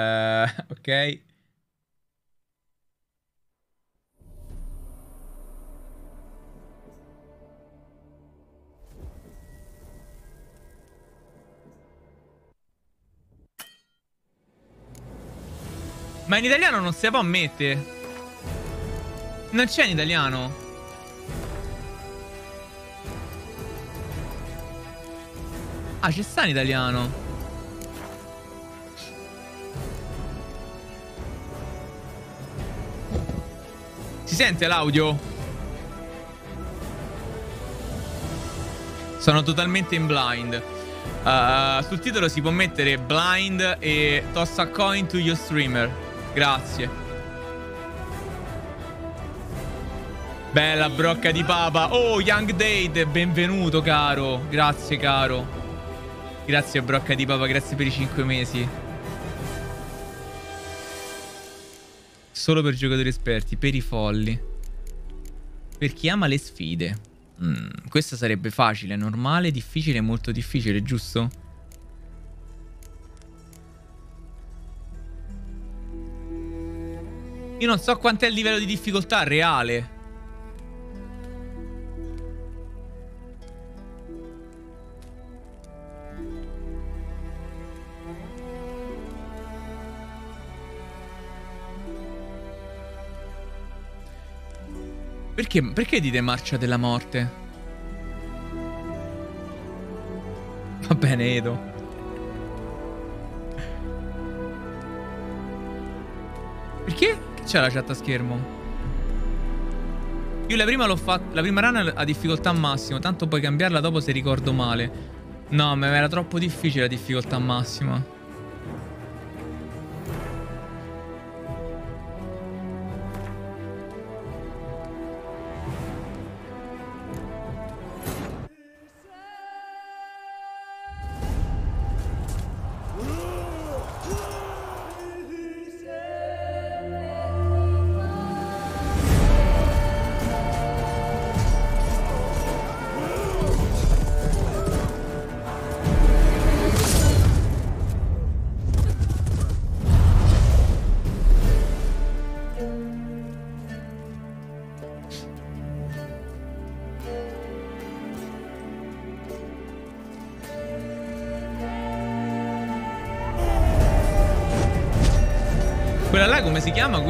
Uh, ok. Ma in italiano non si può mettere. Non c'è in italiano. Ah, ci sta in italiano. Si sente l'audio? Sono totalmente in blind. Uh, sul titolo si può mettere blind e toss a coin to your streamer. Grazie. Bella brocca di papa. Oh, Young Date, benvenuto caro. Grazie caro. Grazie brocca di papa, grazie per i 5 mesi. Solo per giocatori esperti, per i folli. Per chi ama le sfide. Mm, questa sarebbe facile, normale, difficile e molto difficile, giusto? Io non so quant'è il livello di difficoltà reale. Perché, perché dite marcia della morte? Va bene, Edo. Perché? C'è la chat a schermo. Io la prima l'ho fatta. La prima run a difficoltà massima. Tanto puoi cambiarla dopo se ricordo male. No, ma era troppo difficile la difficoltà massima.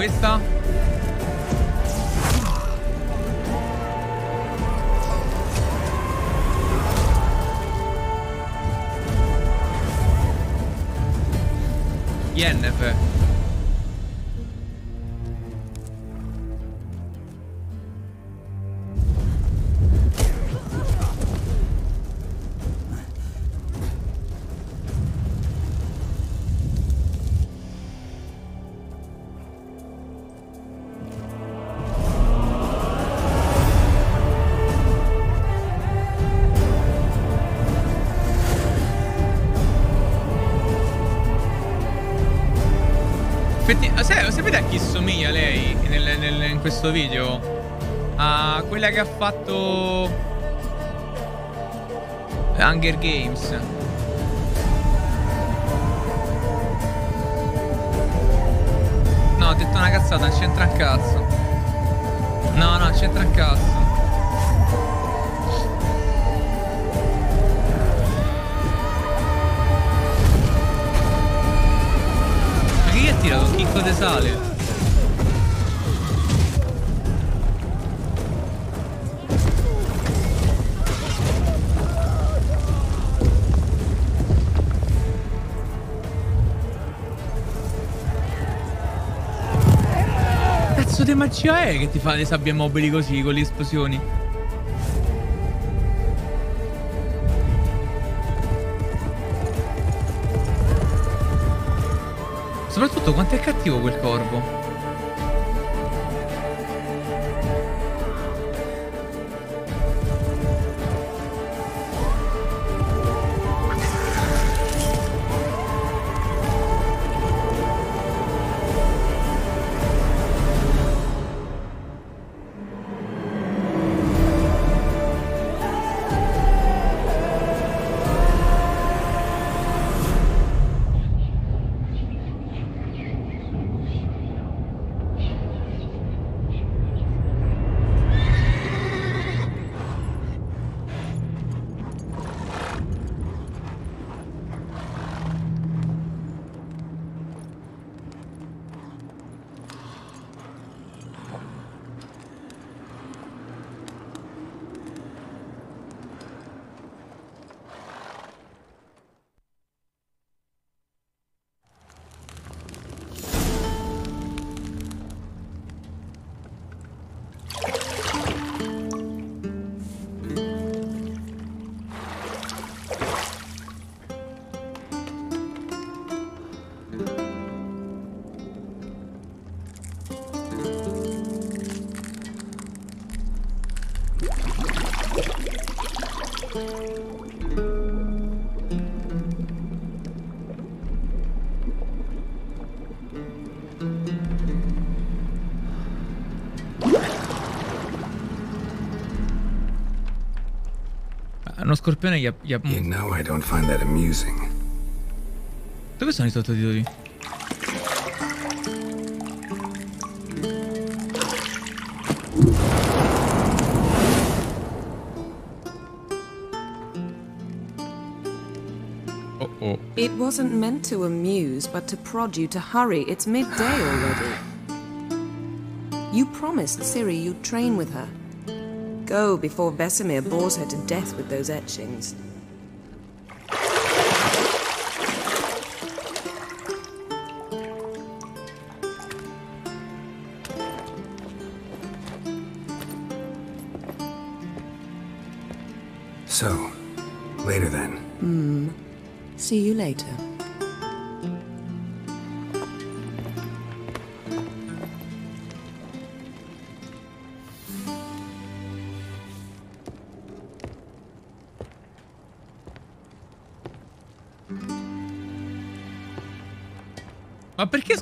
Questa? Questo video a quella che ha fatto Hunger Games. No, ho detto una cazzata, non c'entra un cazzo. No, no, c'entra un cazzo. Ma che gli ha tirato un chicco di sale? Magia è che ti fa le sabbie mobili così con le esplosioni? Soprattutto quanto è cattivo quel corvo? Scorpione gli ha... Gli ha... You know I don't find that amusing. Dove sono i sottotitoli? Oh oh. It wasn't meant to amuse, but to prod you to hurry. It's midday already. You promised Siri you'd train with her. Go before Vesemir bores her to death with those etchings.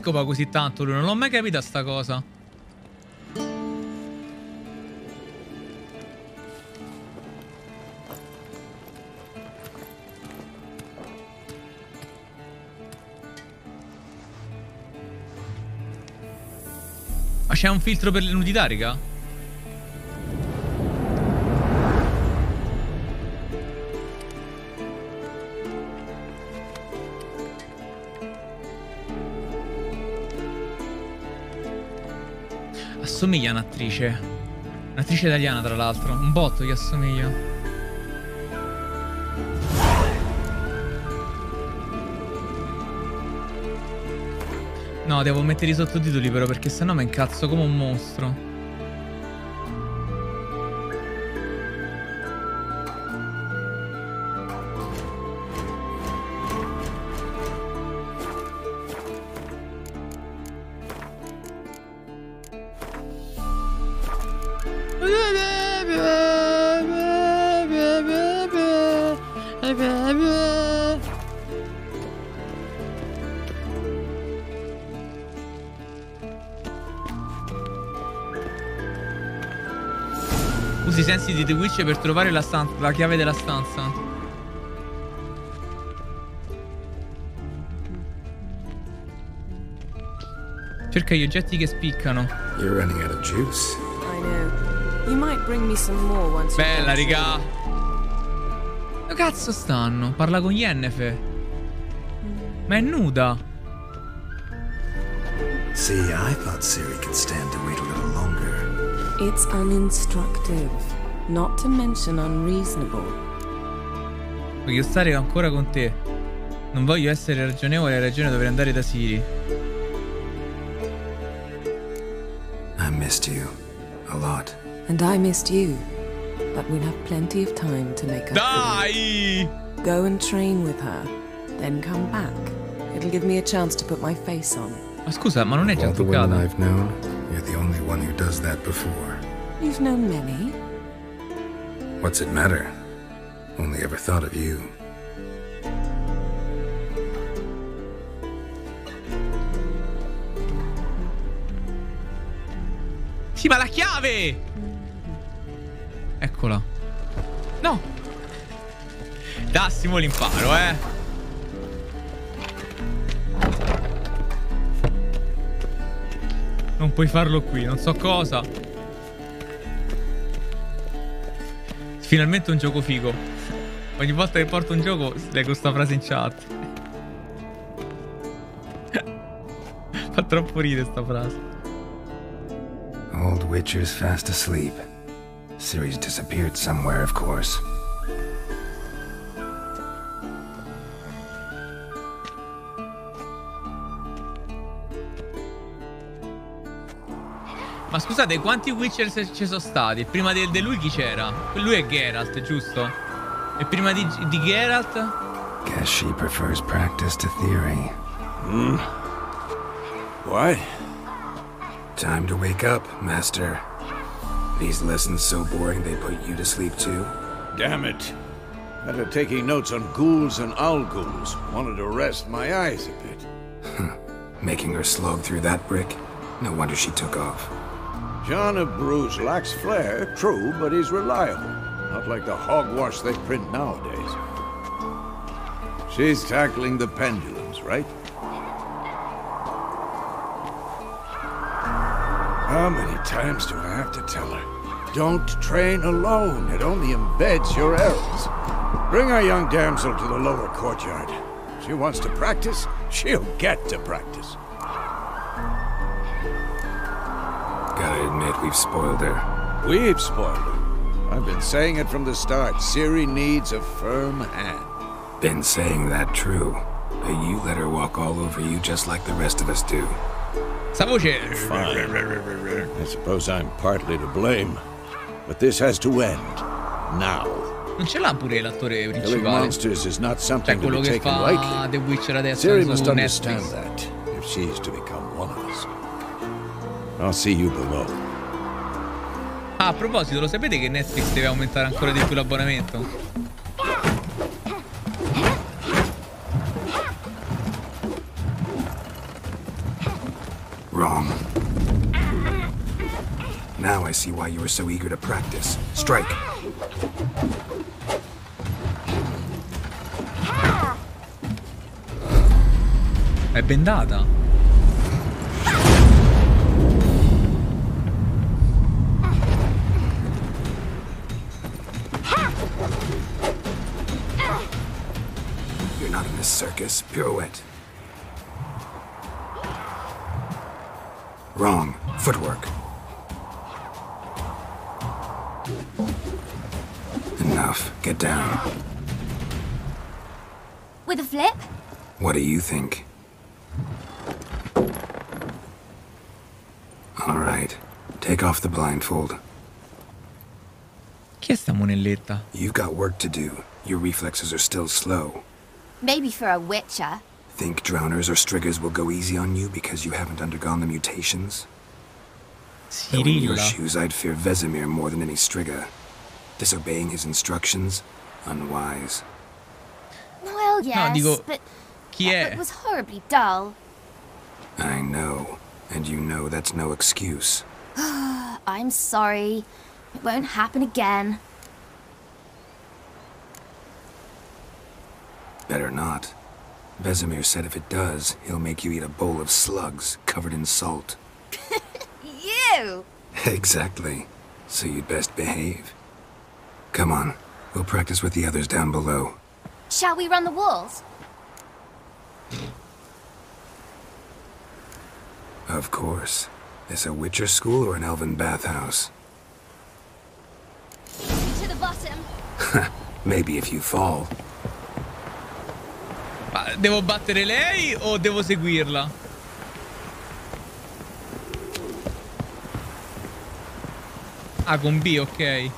Scopa così tanto lui? Non l'ho mai capita sta cosa. Ma c'è un filtro per le nudità, raga? Assomiglia a un'attrice. Un'attrice italiana, tra l'altro. Un botto gli assomiglia. No, devo mettere i sottotitoli però perché sennò mi incazzo come un mostro. Usi i sensi di The Witch per trovare la, la chiave della stanza. Cerca gli oggetti che spiccano. You're running out of juice. I know. You might bring me some more once you're Bella, raga. Dove cazzo stanno? Parla con Yennefe. Ma è nuda. See, I thought Siri could stand to wait a little longer. It's uninstructive, not to mention unreasonable. Voglio stare ancora con te. Non voglio essere ragionevole, hai ragione, dovrei andare da Siri. I missed you. A lot. And I missed you. But we'll have plenty of time to make up. for Dai! it. Go and train with her, then come back. It'll give me a chance to put my face on. Ma scusa, ma non è già all the women toccata? I've known, you're the only one who does that before. You've known many. What's it matter? Only ever thought of you. Sì, ma la chiave! Eccola. No! Dassimo l'imparo, eh. Non puoi farlo qui, non so cosa. Finalmente un gioco figo. Ogni volta che porto un gioco leggo sta frase in chat. Fa troppo ridere sta frase. Old Witcher's fast asleep. Ciri's disappeared somewhere, of course. Ma scusate, quanti Witcher se- ci sono stati? Prima di, di lui chi c'era? Lui è Geralt, giusto? E prima di, di Geralt? Guess she prefers practice to theory. Hmm. What? Time to wake up, Master. These lessons so boring they put you to sleep too? Damn it. After taking notes on ghouls and owl ghouls, wanted to rest my eyes a bit. Making her slog through that brick? No wonder she took off. John of Bruges lacks flair, true, but he's reliable. Not like the hogwash they print nowadays. She's tackling the pendulums, right? How many times do I have to tell her? Don't train alone. It only embeds your errors. Bring our young damsel to the lower courtyard. She wants to practice, she'll get to practice. Gotta we've spoiled her. We've spoiled her. I've been saying it from the start. Ciri needs a firm hand. Been saying that true. But you let her walk all over you just like the rest of us do. Sta voce... I suppose I'm partly to blame. But this has to end. Now. Non ce l'ha pure l'attore Killing principale. monsters is not Cioè something to quello che fa lightly. The Witcher adesso Ciri su must understand Netflix. that if she is to become one of us. I'll see you below. Ah, a proposito, lo sapete che Netflix deve aumentare ancora di più l'abbonamento? Wrong. Now I see why you were so eager to practice. Strike. È bendata. Circus. Pirouette. Wrong. Footwork. Enough. Get down. With a flip? What do you think? All right. Take off the blindfold. Chi è sta monelletta? You've got work to do. Your reflexes are still slow. Maybe for a witcher. Think drowners or striggers will go easy on you because you haven't undergone the mutations? Though in your shoes, I'd fear Vesemir more than any Strigger. Disobeying his instructions? Unwise. Well, yes, dico, but Chi it was horribly dull. I know. And you know that's no excuse. I'm sorry. It won't happen again. Better not. Vesemir said if it does, he'll make you eat a bowl of slugs covered in salt. You! exactly. So you'd best behave. Come on. We'll practice with the others down below. Shall we run the walls? Of course. This a Witcher school or an elven bathhouse? To the bottom. Maybe if you fall. Devo battere lei o devo seguirla? Ah, con B, ok.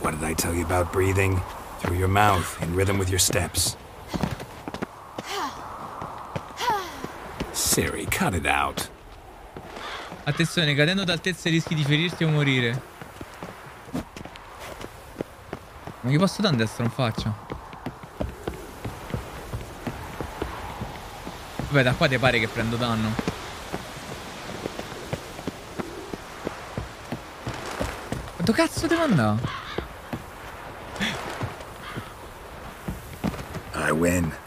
What did I tell you about breathing? Through your mouth, in rhythm with your steps. Siri, cut it out. Attenzione, cadendo d'altezza rischi di ferirti o morire. Ma gli posso dare un destro in faccia? Vabbè, da qua ti pare che prendo danno. Quanto cazzo devo andare? I win.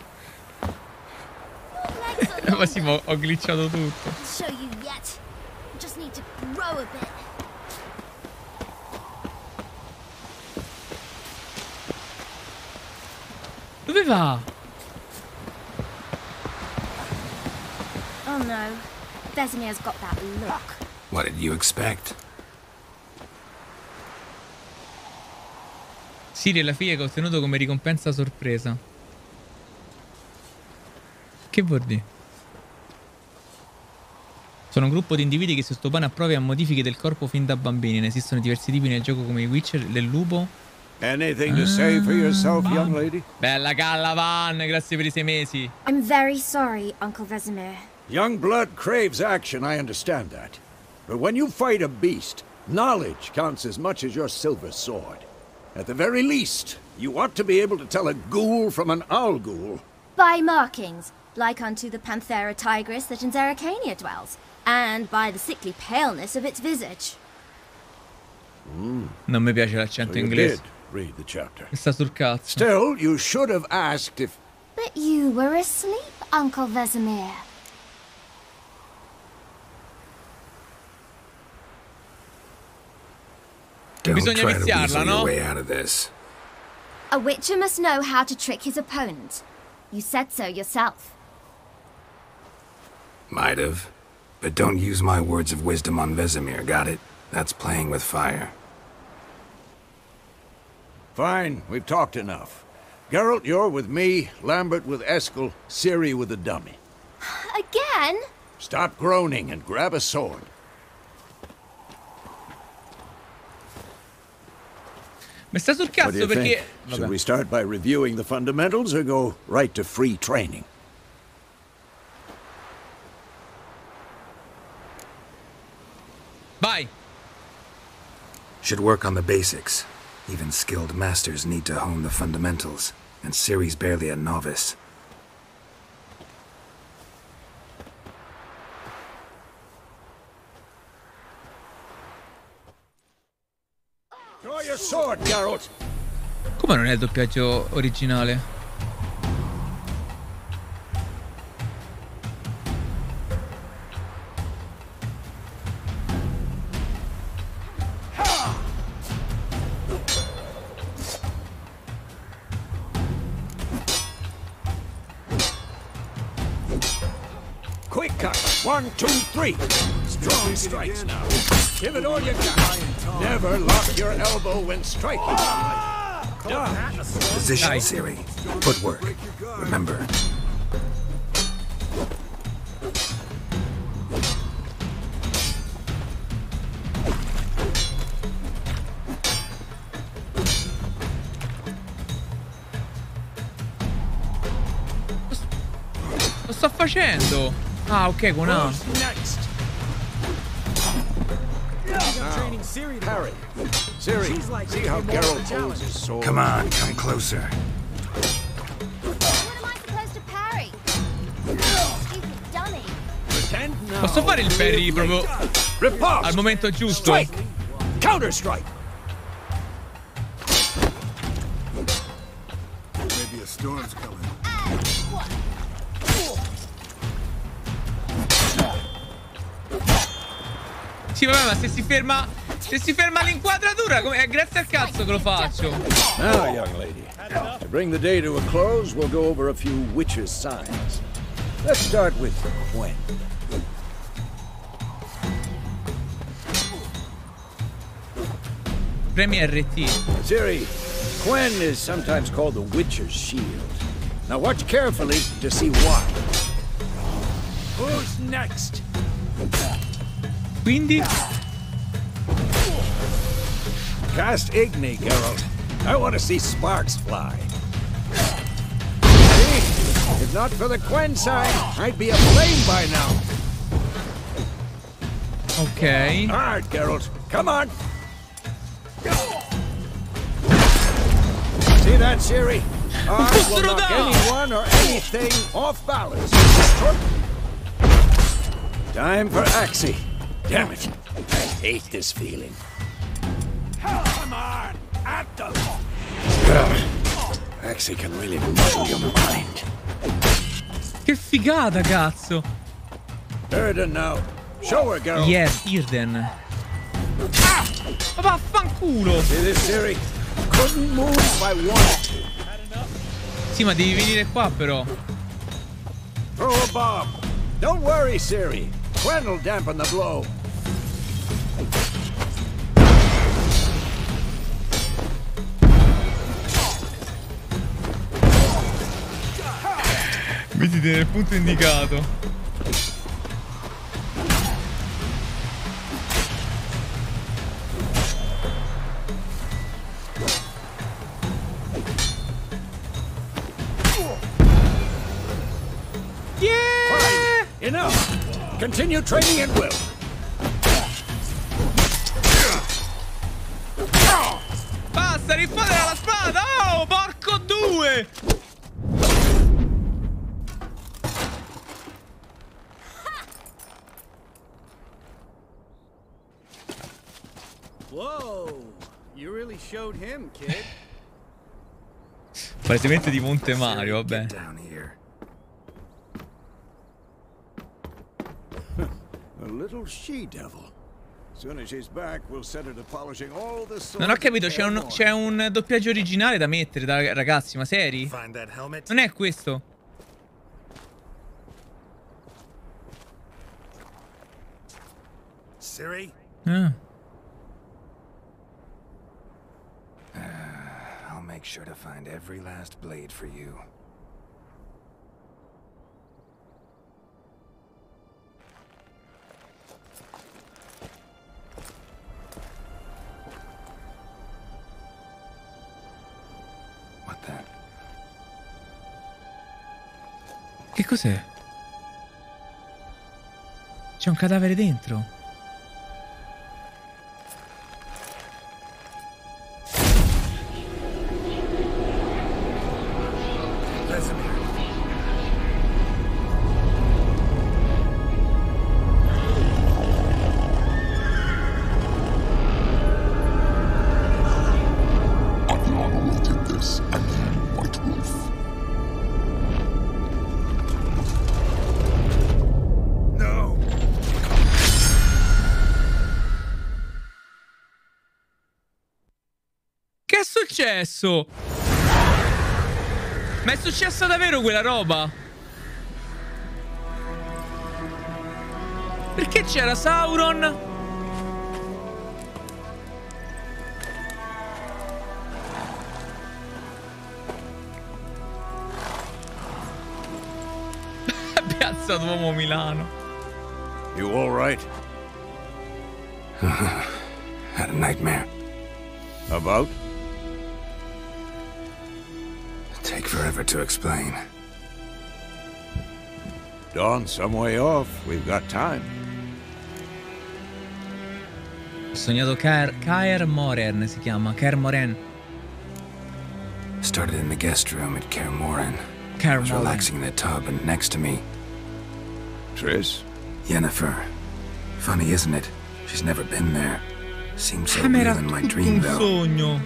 Sì, ma ho glitchato tutto. I'll show you yet. Just need to grow a bit. Dove va? Oh no. Vesemir's got that look. What did you expect? Siri è la figlia che ho ottenuto come ricompensa sorpresa. Che vuol dire? Sono un gruppo di individui che si ottopone a prove e a modifiche del corpo fin da bambini. Ne esistono diversi tipi nel gioco come i Witcher, del lupo. Anything to say for yourself, young lady? Bella Callavan, grazie per i sei mesi. I'm very sorry, Uncle Vesemir. Young blood craves action, I understand that. But when you fight a beast, knowledge counts as much as your silver sword. At the very least, you ought to be able to tell a ghoul from an owl ghoul. By markings, like unto the Panthera tigris that in Zeracania dwells, and by the sickly paleness of its visage. Non mi piace l'accento So you inglese. Did read the chapter. Sta sul cazzo. Still, you should have asked if... But you were asleep, Uncle Vesemir. Don't Bisogna try to viziarla, weasel no? your way out of this. A witcher must know how to trick his opponent. You said so yourself. Might have. But don't use my words of wisdom on Vesemir, got it? That's playing with fire. Fine, we've talked enough. Geralt, you're with me, Lambert with Eskel, Ciri with the dummy. Again? Stop groaning and grab a sword. Mi sta sul What do cazzo you perché... think? Should we start by reviewing the fundamentals or go right to free training? Vai! Should work on the basics. Even skilled masters need to hone the fundamentals, and Ciri's barely a novice. Draw your sword! Come non è il doppiaggio originale? One, two, three! Strong strikes now. Give it all you got. Never lock your elbow when striking. Done. Position, Nice. Ciri. Footwork. Remember, Lo sto facendo! Ah, ok, con A. Who's next? Harry. Ciri, see how Geralt holds his sword? come on, come closer. What am I supposed to parry? Stupid dummy. Pretend now. Posso fare il parry proprio al momento giusto? Strike! Counter strike! Sì, vabbè, ma se si ferma... Se si ferma l'inquadratura, è grazie al cazzo che lo faccio. Now, young lady, to bring the day to a close, we'll go over a few witches' signs. Let's start with Gwen. Premi RT. Ciri, Gwen is sometimes called the Witcher's Shield. Now watch carefully to see why. Who's next? Quindi... Cast Igni, Geralt. I want to see sparks fly. See? If not for the Gwen sign, I'd be aflame by now. Ok. Hard, Geralt. Come on. See that, Ciri? Art will knock anyone or anything off balance. Time for Axie. Damn it. I hate this feeling. Come on. At them. Axie can really muddle your mind. Che figata, cazzo. Erden now. Show her, Geralt. Yes, Irden. Ma vaffanculo! See this, Ciri? Couldn't move if I wanted to. Sì, ma devi venire qua però. Throw a bomb. Don't worry, Ciri. Gwen will dampen the blow. Mettiti nel punto indicato. Continue training at will. Basta, rifare la spada! Oh, porco due! Whoa! You really showed him, kid. Palesemente di Monte Mario, vabbè. Get down here. A little she-devil. Soon as she's back, we'll set her to polishing all the Non ho capito, c'è un, c'è un doppiaggio originale da mettere, da, ragazzi, ma seri? Find that helmet? Non è questo? Siri? Ah. I'll make sure to find every last blade for you. What? Che cos'è? C'è un cadavere dentro. Che è successo? Ma è successa davvero quella roba? Perché c'era Sauron? Piazza Duomo Milano. You all right? Had a nightmare. About? Forever to explain. Dawn some way off. We've got time. Ho sognato Kaer, Kaer Moren, si chiama. Kaer Moren. Started in the guest room at Kaer Morhen. Kaer was Morhen. relaxing in the tub, and next to me, Triss? Yennefer. Funny, isn't it? She's never been there. Seems so real in my dream, un though. sogno.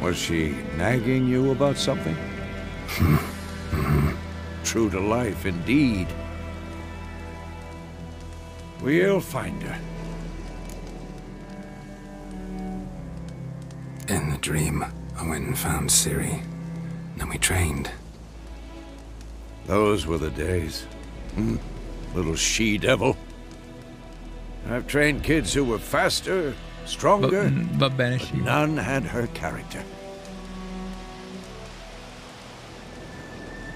Was she nagging you about something? True to life, indeed. We'll find her. In the dream, I went and found Ciri. Then we trained. Those were the days. Hmm? Little she-devil. I've trained kids who were faster, stronger, va bene, but none had her character.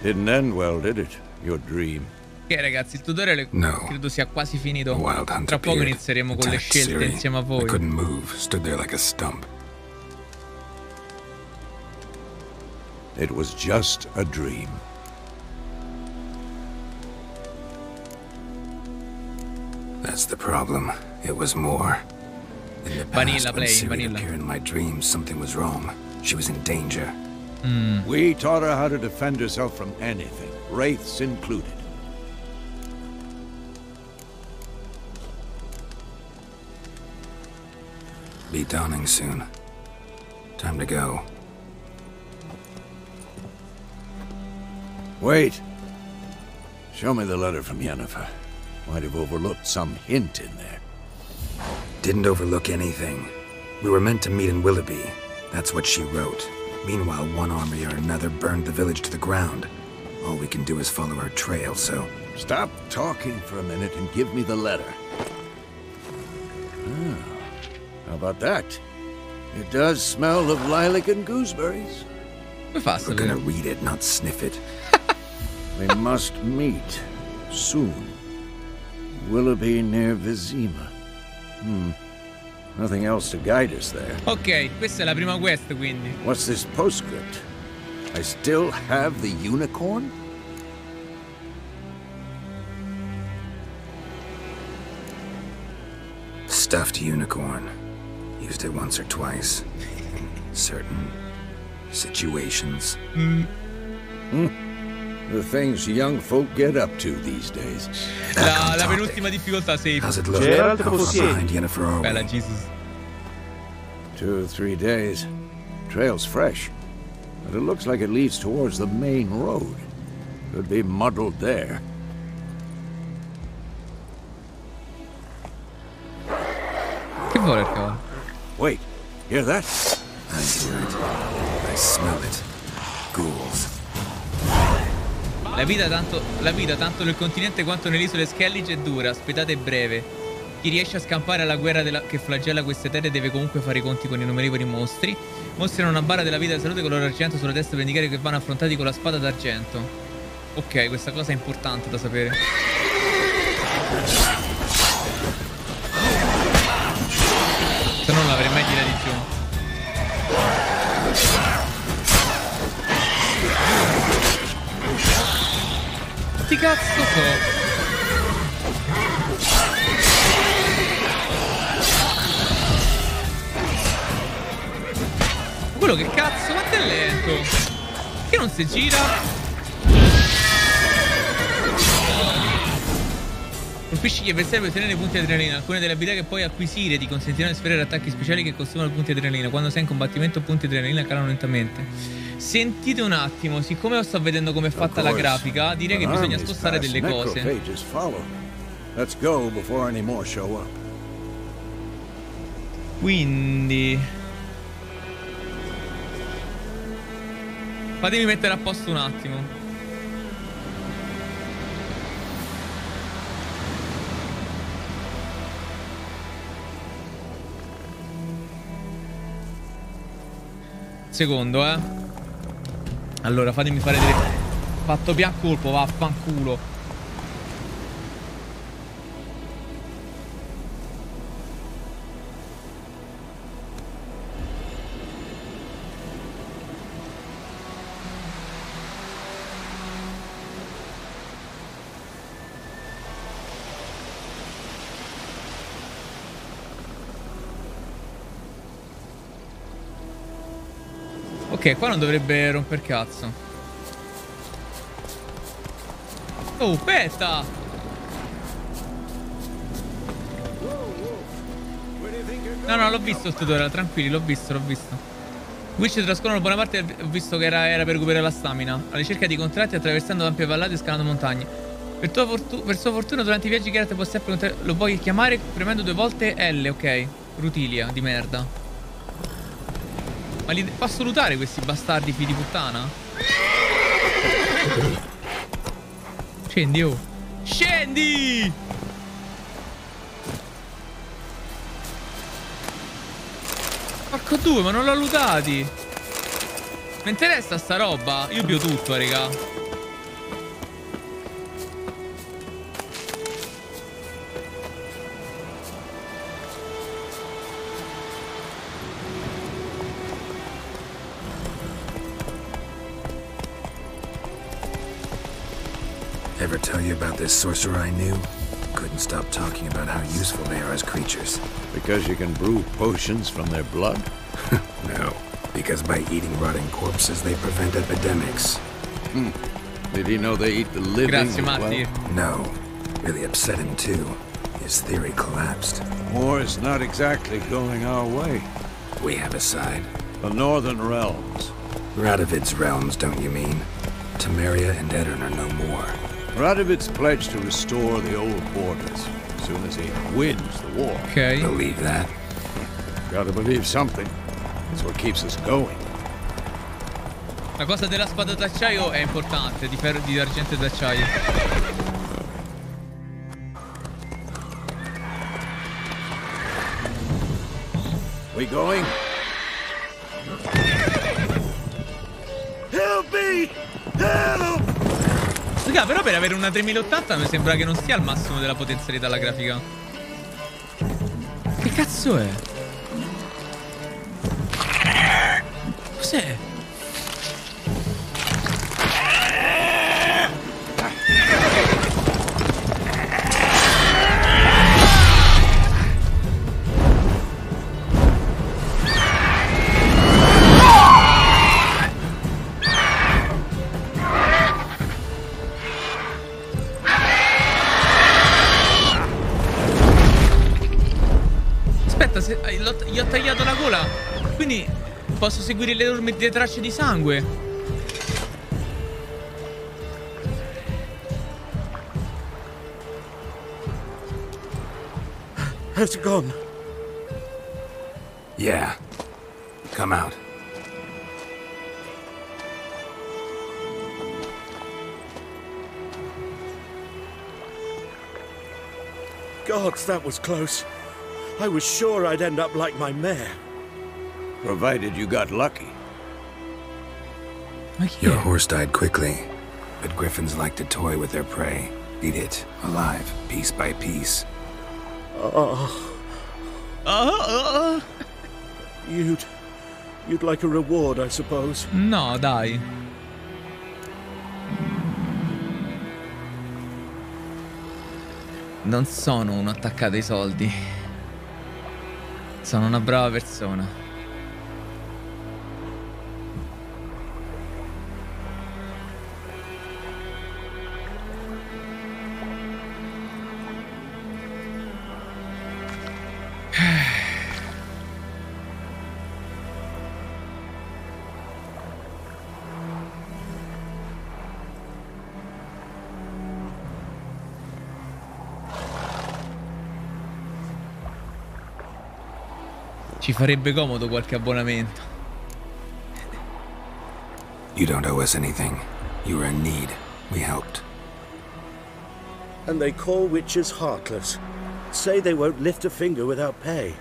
Didn't end well, did it? Your dream. Ok ragazzi, il tutorial No. credo sia quasi finito. Wild Tra poco appeared, inizieremo con le scelte Ciri. insieme a I voi. couldn't move, stood there like a stump. It was just a dream. That's the problem. It was more. In the past, Vanilla when play, Ciri vanilla. appeared in my dreams, something was wrong. She was in danger. Hmm. We taught her how to defend herself from anything, wraiths included. Be dawning soon. Time to go. Wait. Show me the letter from Yennefer. Might have overlooked some hint in there. Didn't overlook anything. We were meant to meet in Willoughby. That's what she wrote. Meanwhile, one army or another burned the village to the ground. All we can do is follow her trail, so Stop talking for a minute and give me the letter. Ah, how about that? It does smell of lilac and gooseberries. Come fa a we're gonna read it, not sniff it. We must meet soon. Willoughby near Vizima. Hmm. Nothing else to guide us there. Ok, questa è la prima quest quindi. What's this postscript? I still have the unicorn? Stuffed unicorn. Used it once or twice. In certain situations. Hmm. Hmm. The things young folk get up to these days. Back La, on la topic. penultima difficoltà safe. How's it look? Geralt How far Possiedi. behind Yennefer are Bella? Jesus. Two or three days. Trail's fresh. But it looks like it leads towards the main road. Could be muddled there. Che vuole il cavallo? Wait, hear that? I hear it. I smell it. Ghouls. La vita, tanto, la vita tanto nel continente quanto nelle isole Skellige è dura, spetata e breve. Chi riesce a scampare alla guerra della- che flagella queste terre deve comunque fare i conti con innumerevoli mostri. Hanno una barra della vita e della salute color argento sulla testa per indicare che vanno affrontati con la spada d'argento. Ok, questa cosa è importante da sapere. Se no non l'avrei mai tirata di giù. Ti cazzo so? Quello che cazzo, quanto è lento? Che non si gira? Colpisci gli avversari per ottenere punti adrenalina. Alcune delle abilità che puoi acquisire ti consentiranno di sferrare attacchi speciali che consumano punti adrenalina. Quando sei in combattimento, punti adrenalina calano lentamente. Sentite un attimo, siccome sto vedendo come è fatta la grafica, direi che bisogna spostare delle cose. Quindi. Fatemi mettere a posto un attimo. Secondo, eh. Allora, fatemi fare delle. Fatto pian colpo, vaffanculo. Ok, qua non dovrebbe romper cazzo. Oh, aspetta! No, no, l'ho visto il tutorial, tranquilli, l'ho visto, l'ho visto. Witch trascorrono buona parte, ho visto che era, era per recuperare la stamina. Alla ricerca di contratti attraversando ampie vallate e scalando montagne. Per, tua fortu- per sua fortuna, durante i viaggi Geralt può sempre Lo puoi chiamare premendo due volte L, ok. Rutilia, di merda. Ma li posso lutare questi bastardi figli di puttana? Scendi, oh. Scendi! Porco due, ma non l'ho lutati! Mi interessa sta roba? Io bio tutto, raga. Tell you about this sorcerer I knew? Couldn't stop talking about how useful they are as creatures. Because you can brew potions from their blood? No, because by eating rotting corpses, they prevent epidemics. Hmm. Did he know they eat the living Grazie, as well? No, really upset him too. His theory collapsed. War is not exactly going our way. We have a side. The Northern Realms. Radovid's realms, don't you mean? Temeria and Edirn are no more. Radovid's pledged to restore the old borders as soon as he wins the war. Ok. Believe that? Gotta believe something. It's what keeps us going. La cosa della spada d'acciaio è importante, di ferro di argento d'acciaio. We going? Raga, però per avere una 3080 mi sembra che non sia al massimo della potenzialità la grafica. Che cazzo è? Cos'è? Posso seguire le, loro- le tracce di sangue. Has it gone? Yeah. Come out. Gods, that was close. I was sure I'd end up like my mare. Provided you got lucky. Ma chi Your horse died quickly, but griffins like to toy with their prey. Eat it, alive, piece by piece. Ah, ah, You'd. You'd like a reward, I suppose. No, dai. Non sono uno attaccato ai soldi. Sono una brava persona. Farebbe comodo qualche abbonamento. You don't owe us anything. You were in need. We helped. And they call witches heartless. Say they won't lift a finger without pay.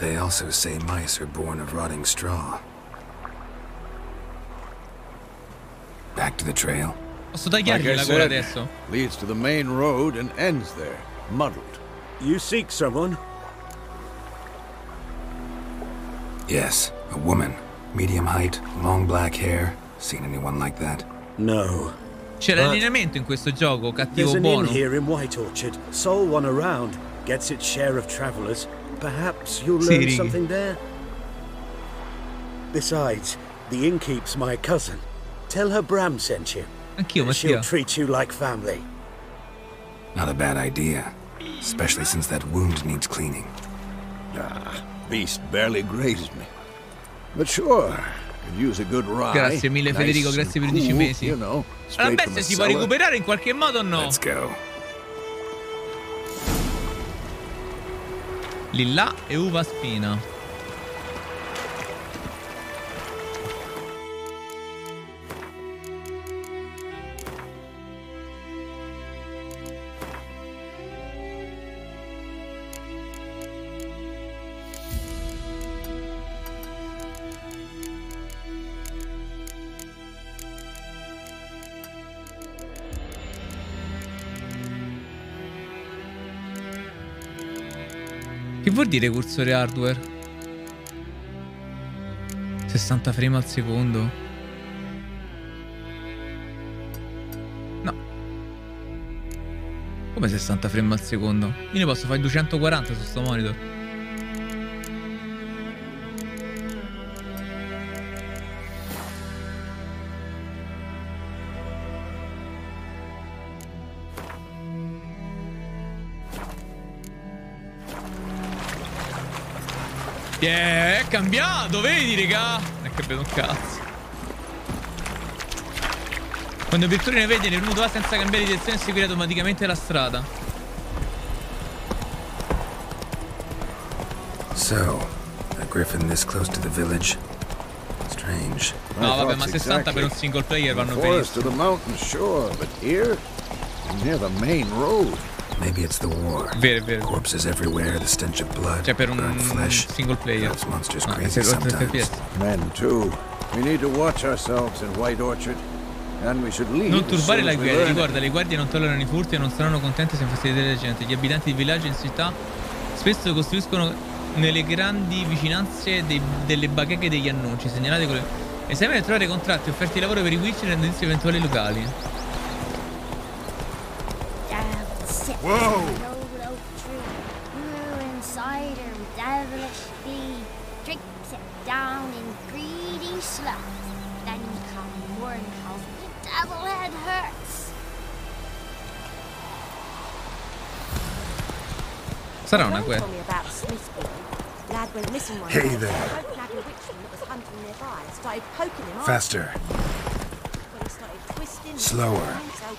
They also say mice are born of rotting straw. Back to the trail. Posso tagliargli I la gola adesso? leads to the main road and ends there, muddled. You seek someone? Yes, a woman. Medium height, long black hair. Seen anyone like that? No. C'è But- l'allineamento in questo gioco, There's cattivo an buono. inn here in White Orchard. Sole one around. Gets its share of travelers. Perhaps you'll learn righi. something there. Besides, the innkeep's my cousin. Tell her Bram sent you. Anch'io, She'll treat you like family. Not a bad idea. Especially since that wound needs cleaning. Ah, beast barely grazed me. But sure, could use a good rye. Grazie mille, Federico, grazie per i 10 cool, mesi. You know, La bestia si può recuperare in qualche modo o no? Let's go. Lilla e uva spina. Vuol dire cursore hardware? 60 frame al secondo? No. Come 60 frame al secondo? Io ne posso fare 240 su sto monitor. Yeah, è cambiato, vedi, raga? Non è cambiato un cazzo. Quando il vettore ne vede, nel nudo A senza cambiare direzione e seguire automaticamente la strada. So, a griffin this close to the village? Strange. No, vabbè, ma 60 per un single player vanno The forest to the mountain, sure, but here, near the main road. Maybe it's the war. Vero, vero. Corpses everywhere, the stench of blood, Cioè, per un burnt flesh. single player. Those monsters No, crazy per 8 sometimes. Men, too. We need to watch ourselves in White Orchard, and we should leave Non turbare la guerra, ricorda, le guardie non tollerano i furti e non saranno contenti se fastidiare la gente. Gli abitanti di villaggio e in città spesso costruiscono nelle grandi vicinanze dei- delle bacheche degli annunci, segnalate con le... Esamina e trovare contratti offerti di lavoro per i witcher e indizi eventuali locali.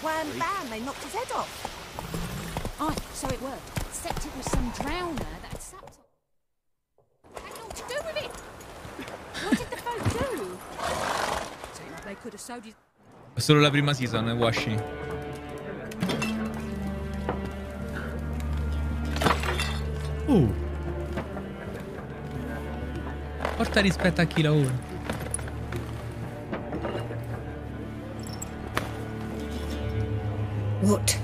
Wham bam, they knocked his head off. Aye, so it were. Except it was some drowner that sapped Had naught to do with it. What did the folk do? Seemed like they could have sewed his... Solo la prima season, eh, Washi. Uh. Porta rispetto a chi lavora. What?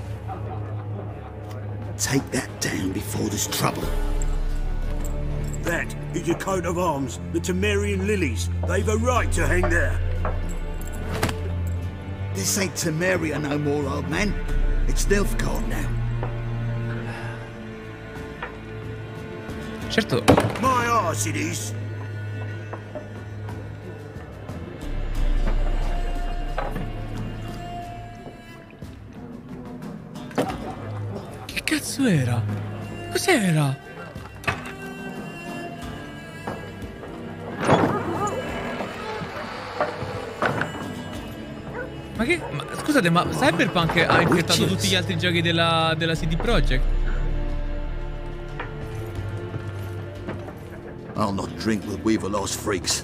Take that down before there's trouble. That is your coat of arms, the Temerian lilies. They've a right to hang there. This ain't Temeria no more, old man. It's Nilfgaard now. Certo, My arse it is. che cazzo era? Cos'era? Ma che... Ma, scusate, ma Cyberpunk ha infettato tutti gli altri giochi della, della CD Projekt? I'll not drink with Weaver lost freaks.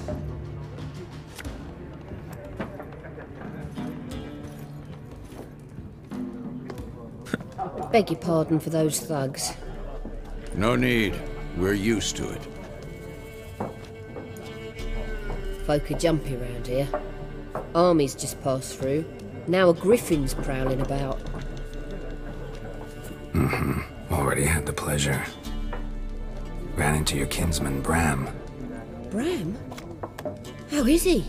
Beg your pardon for those thugs. No need. We're used to it. Folk are jumpy round here. Armies just passed through. Now a griffin's prowling about. Into your kinsman, Bram. Bram? How is he?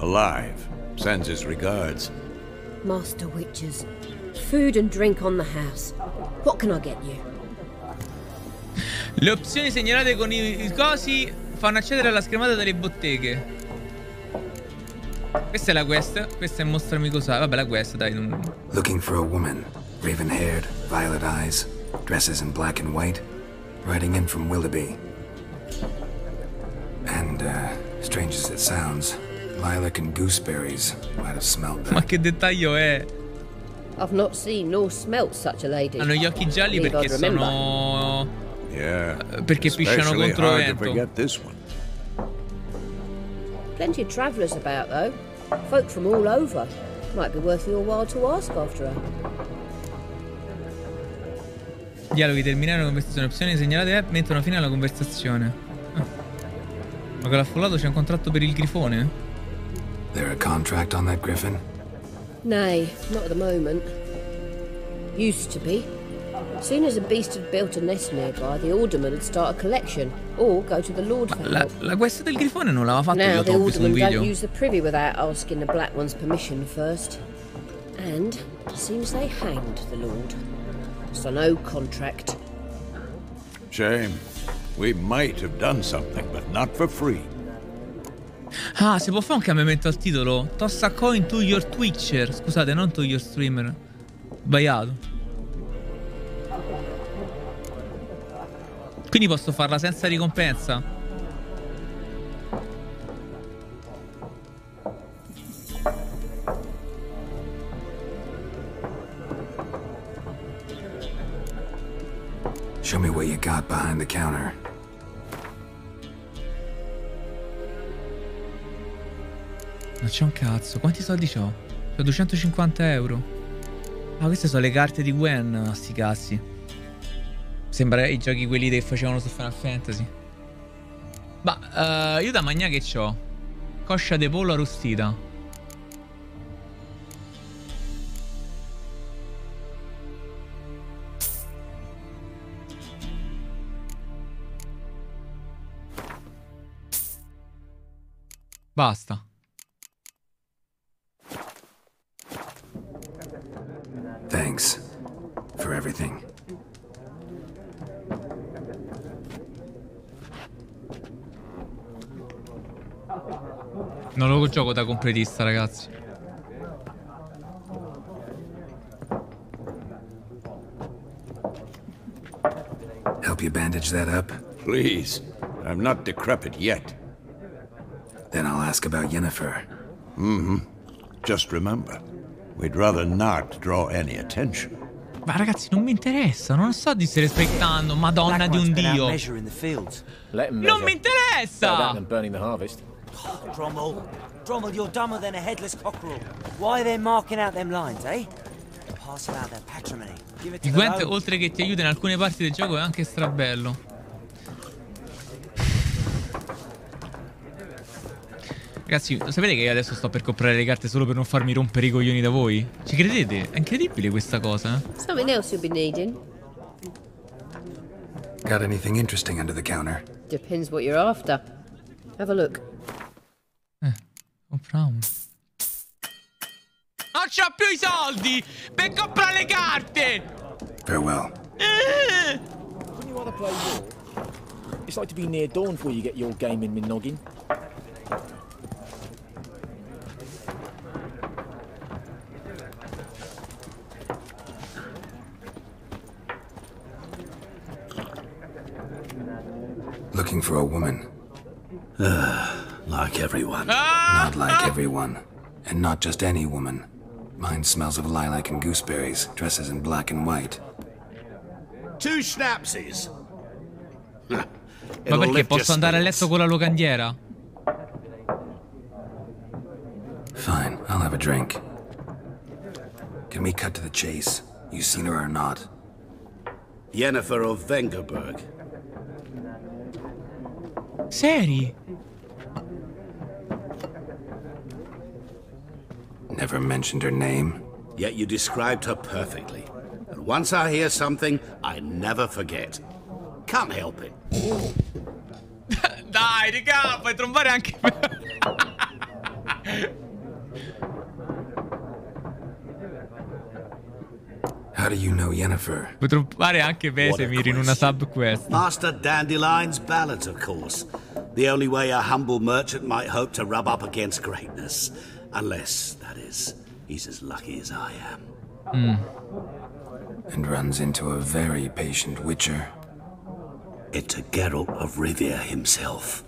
Alive. Sends his regards. Master Witches. Food and drink on the house. What can I get you? Le opzioni segnalate con i, i cosi fanno accedere alla schermata delle botteghe. Questa è la quest. Questa è mostrami cosa. Vabbè, la quest, dai. non- Looking for a woman. Raven haired, violet eyes, dresses in black and white. Riding in from Willoughby. Strange as it sounds, lilac and gooseberries might have smelled Ma that. che dettaglio è? I've not seen nor smelt such a lady. Hanno gli occhi gialli perché sono. Yeah. Perché pisciano Especially contro vento. forget this one. Plenty of travellers about, though. Folk from all over. Might be worth your while to ask after her. Dialoghi terminare la conversazione. Opzioni segnalate mettono fine alla conversazione. Ma con l'affollato c'è un contratto per il grifone? There a contract on that griffin? Nay, not at the moment. Used to be. Soon as a beast had built a nest nearby, the alderman would start a collection, or go to the lord for La, help. la quest del grifone non l'aveva fatta Now io the ho visto un video. don't use the privy without asking the black one's permission first. And seems they hanged the lord. So no contract. Shame. We might have done something, but not for free. Ah, si può fare un cambiamento al titolo? Toss a coin to your Twitcher. Scusate, non to your streamer. Sbagliato. Quindi posso farla senza ricompensa? What you got behind the counter. Non c'è un cazzo. Quanti soldi c'ho? C'ho 250 euro. Ah, queste sono le carte di Gwen, sti cazzi. Sembra i giochi quelli che facevano su Final Fantasy. Ma eh, io da magna che c'ho? Coscia di pollo arrostita. Basta. Thanks for everything. Non lo gioco da completista, ragazzi. Help you bandage that up? Please. I'm not decrepit yet. Ask about Yennefer. Mm-hmm. Just remember, we'd rather not draw any attention. Ma ragazzi, non mi interessa, non sto disrispettando, madonna di un dio. Non mi interessa! harvest. Drommel, Drommel, you're dumber than a headless cockerel. Why are they marking out them lines, eh? Pass out their patrimony. Give it to oltre che ti aiuta in alcune parti del gioco, è anche strabello. Ragazzi, lo sapete che io adesso sto per comprare le carte solo per non farmi rompere i coglioni da voi? Ci credete? È incredibile questa cosa. eh? Something else you'll be needing. Got anything interesting under the counter? Depends what you're after. Have a look. Compriamo. Non c'ho più i soldi per comprare le carte! Farewell. Eh! Wouldn't you rather play war? It's like to be near dawn before you get your game in my for a woman. like everyone. Ah! Not like everyone. And not just any woman. Mine smells of lilac and gooseberries, dresses in black and white. Two schnapsies. Ma It'll perché lift your posso andare a letto con la locandiera? Fine, I'll have a drink. Can we cut to the chase? You seen her or not? Yennefer of Vengerberg. Seri? Never mentioned her name. Yet you described her perfectly. And once I hear something, I never forget. Can't help it. Dai, raga, puoi trombare anche me. How do you know Yennefer? Puoi trombare anche Vesemir in una sub quest. Master Dandelion's ballads, of course. The only way a humble merchant might hope to rub up against greatness. Unless, that is, he's as lucky as I am. Hmm. And runs into a very patient witcher. It's a Geralt of Rivia himself.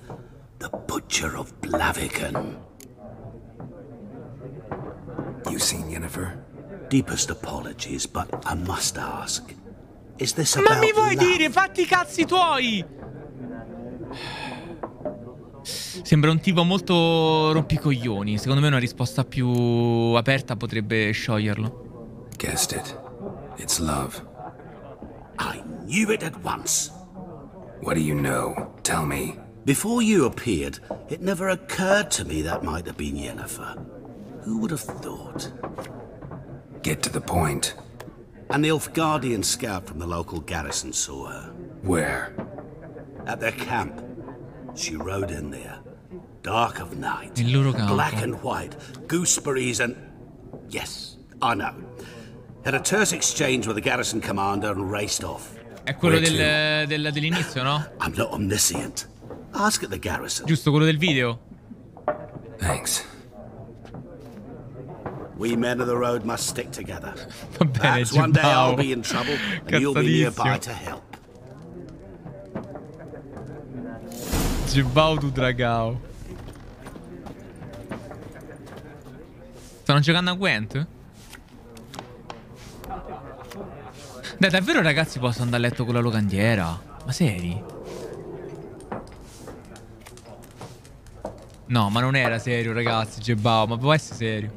The Butcher of Blaviken. You seen Yennefer? Deepest apologies, but I must ask. Is this Ma about mi vuoi love? dire, fatti i cazzi tuoi! Sembra un tipo molto rompicoglioni. Secondo me una risposta più aperta potrebbe scioglierlo. Guessed it. It's love. I knew it at once. What do you know? Tell me. Before you appeared, it never occurred to me that might have been Yennefer. Who would have thought? Get to the point. An Ilfgardian scout from the local garrison saw her. Where? At their camp. She rode in there. Dark of night. Il loro campo. Black and white. Gooseberries and. Yes, I know. Had a terse exchange with the garrison commander and raced off. È quello del- del- dell'inizio, no? I'm not omniscient. Ask at the garrison. Giusto, quello del video. Thanks. We men of the road must stick together. Va bene, Perhaps one day I'll be in trouble and you'll be nearby to help. Gibbao du Dragao. Stanno giocando a Gwent? Dai, davvero ragazzi posso andare a letto con la locandiera? Ma seri? No, ma non era serio ragazzi, Gibbao, ma può essere serio.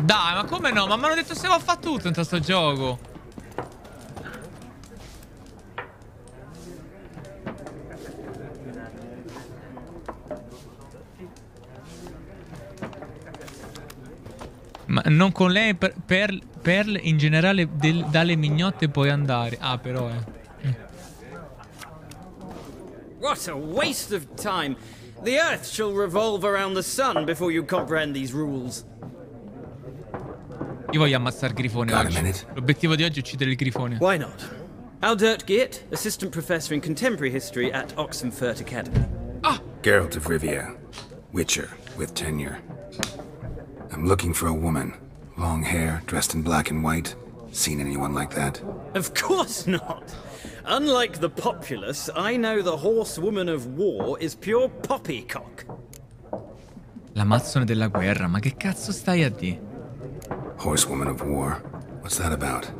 Dai, ma come no? Ma mi hanno detto se va fare tutto in questo gioco. Ma non con lei, per, per- Pearl in generale del- dalle mignotte puoi andare. Ah, però eh. What a waste of time! The Earth shall revolve around the sun before you comprehend these rules. Io voglio ammazzare il grifone oggi. L'obiettivo di oggi è uccidere il grifone. Why not? Aldert Geert, Assistant Professor in Contemporary History at Oxenfurt Academy. Geralt of Rivia. Witcher, with tenure. I'm looking for a woman. Long hair, dressed in black and white. Seen anyone like that? Of course not! Unlike the populace, I know the horsewoman of war is pure poppycock. L'Amazzone della guerra, ma che cazzo stai a di? Horsewoman of War. What's that about?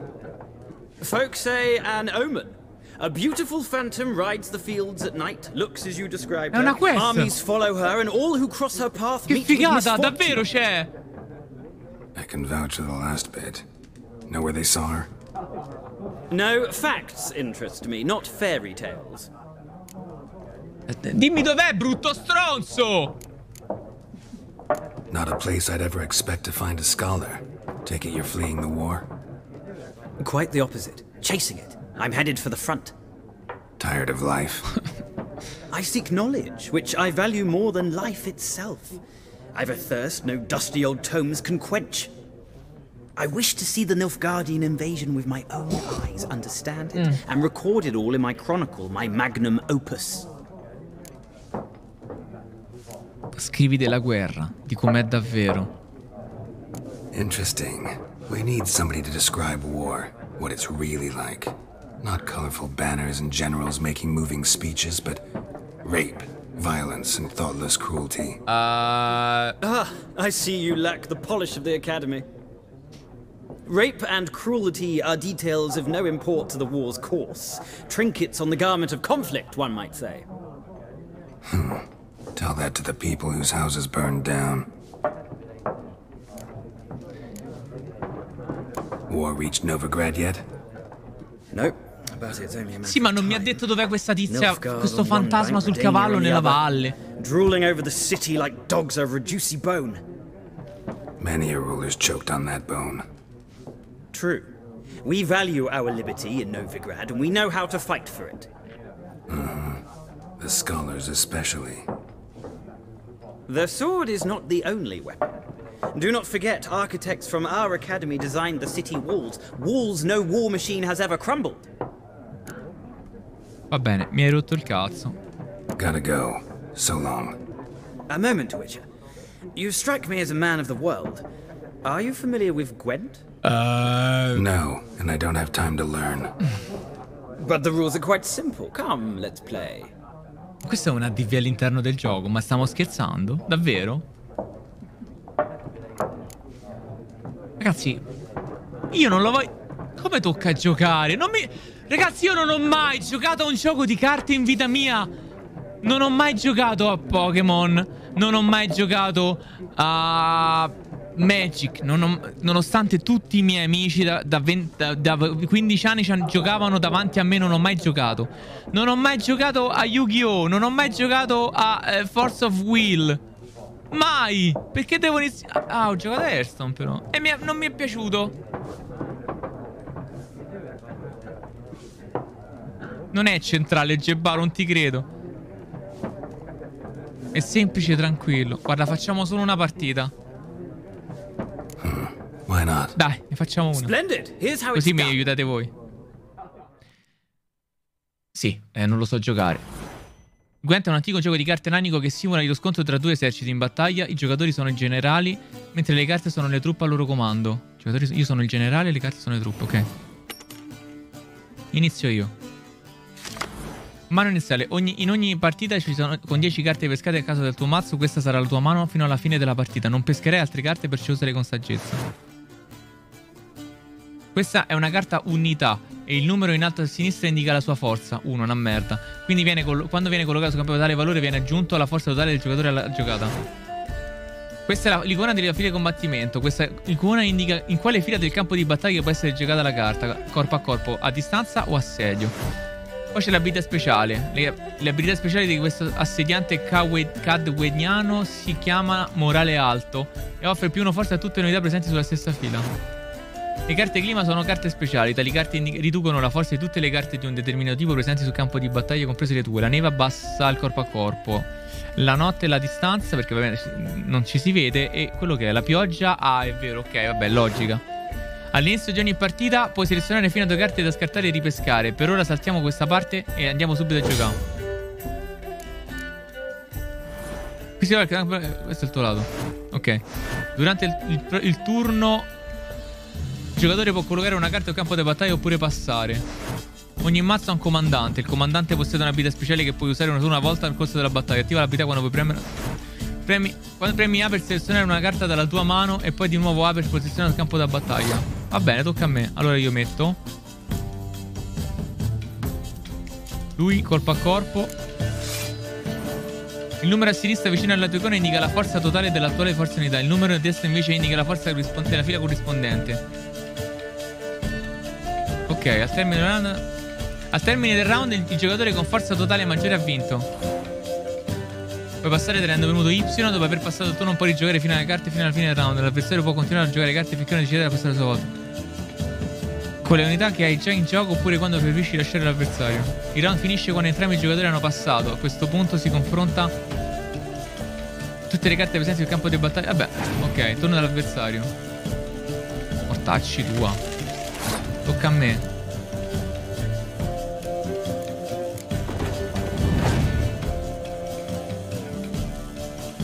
Folk say an omen. A beautiful phantom rides the fields at night, looks as you described È una her. quest. Armies follow her, and all who cross her path Che meet with figata, misfortune. davvero c'è! I can vouch for the last bit. Know where they saw her? No, facts interest me, not fairy tales. Dimmi dov'è, brutto stronzo! Not a place I'd ever expect to find a scholar. Take it you're fleeing the war? Quite the opposite. Chasing it. I'm headed for the front. Tired of life? I seek knowledge, which I value more than life itself. I've a thirst no dusty old tomes can quench. I wish to see the Nilfgaardian invasion with my own eyes, understand it, Mm. and record it all in my chronicle, my magnum opus. Scrivi della guerra, di com'è davvero. Interesting. We need somebody to describe war, what it's really like. Not colorful banners and generals making moving speeches, but rape, violence, and thoughtless cruelty. Uh... Ah, I see you lack the polish of the Academy. Rape and cruelty are details of no import to the war's course. Trinkets on the garment of conflict, one might say. Hmm. Tell that to the people whose houses burned down. War reached Novigrad yet? Nope, but it's only a matter Sì, ma non mi ha detto dov'è questa tizia, questo fantasma sul cavallo nella valle. Drooling over the city like dogs over a juicy bone. Many a ruler's choked on that bone. True. We value our liberty in Novigrad, and we know how to fight for it. Mhm. The scholars especially. The sword is not the only weapon. Do not forget, architects from our academy designed the city walls. Walls no war machine has ever crumbled. Va bene, mi hai rotto il cazzo. Gotta go. So long. A moment, Witcher. You strike me as a man of the world. Are you familiar with Gwent? Uh... No, and I don't have time to learn. But the rules are quite simple. Come, let's play. Questa è una DV all'interno del gioco, ma stiamo scherzando? Davvero? Ragazzi, io non lo voglio... Come tocca giocare? Non mi... Ragazzi, io non ho mai giocato a un gioco di carte in vita mia. Non ho mai giocato a Pokémon. Non ho mai giocato a Magic. Non ho- nonostante tutti i miei amici da, da 20 da- da 15 anni giocavano davanti a me, non ho mai giocato. Non ho mai giocato a Yu-Gi-Oh! Non ho mai giocato a eh, Force of Will. Mai! Perché devo iniziare... Ah, ho giocato a Hearthstone però. E mi è- non mi è piaciuto. Non è centrale, Gebba, non ti credo. È semplice, tranquillo. Guarda, facciamo solo una partita. Why not? Dai, ne facciamo una. Splendid. Here's how Così mi aiutate voi. Sì, eh, non lo so giocare. Gwent è un antico gioco di carte nanico che simula lo scontro tra due eserciti in battaglia. I giocatori sono i generali, mentre le carte sono le truppe a loro comando. Giocatori- io sono il generale e le carte sono le truppe, ok. Inizio io. Mano iniziale. Ogni- in ogni partita ci sono con 10 carte pescate a caso del tuo mazzo. Questa sarà la tua mano fino alla fine della partita. Non pescherai altre carte perciò usare con saggezza. Questa è una carta unità e il numero in alto a sinistra indica la sua forza. 1, una merda. Quindi viene quando viene collocato sul campo totale valore viene aggiunto alla forza totale del giocatore alla giocata. Questa è la- l'icona della fila di combattimento. Questa icona indica in quale fila del campo di battaglia può essere giocata la carta, corpo a corpo, a distanza o assedio. Poi c'è l'abilità speciale. Le, le abilità speciali di questo assediante Cadweniano si chiama Morale Alto e offre più uno forza a tutte le unità presenti sulla stessa fila. Le carte clima sono carte speciali, tali carte riducono la forza di tutte le carte di un determinato tipo presenti sul campo di battaglia, comprese le tue. La neve abbassa il corpo a corpo. La notte la distanza, perché va bene, non ci si vede, e quello che è la pioggia. Ah, è vero, ok, vabbè, logica. All'inizio di ogni partita puoi selezionare fino a due carte da scartare e ripescare. Per ora saltiamo questa parte e andiamo subito a giocare. Qui si che- Questo è il tuo lato. Ok. Durante il, il- il turno il giocatore può collocare una carta al campo di battaglia oppure passare. Ogni mazzo ha un comandante. Il comandante possiede un'abilità speciale che puoi usare una sola volta nel corso della battaglia. Attiva l'abilità quando puoi premere. Premi, quando premi A per selezionare una carta dalla tua mano e poi di nuovo A per posizionare il campo da battaglia. Va bene, tocca a me. Allora io metto. Lui colpo a corpo. Il numero a sinistra vicino alla tua icona indica la forza totale dell'attuale forza unità. Il numero a destra invece indica la forza della fila corrispondente. Ok, al termine del round. Al termine del round il, giocatore con forza totale maggiore ha vinto. Puoi passare tenendo venuto Y dopo aver passato il turno un po' di giocare fino alle carte fino alla fine del round. L'avversario può continuare a giocare carte finché non decide di passare la sua volta. Con le unità che hai già in gioco oppure quando preferisci lasciare l'avversario. Il round finisce quando entrambi i giocatori hanno passato. A questo punto si confronta tutte le carte presenti sul campo di battaglia. Vabbè, ok, torno dall'avversario. Mortacci tua. Tocca a me.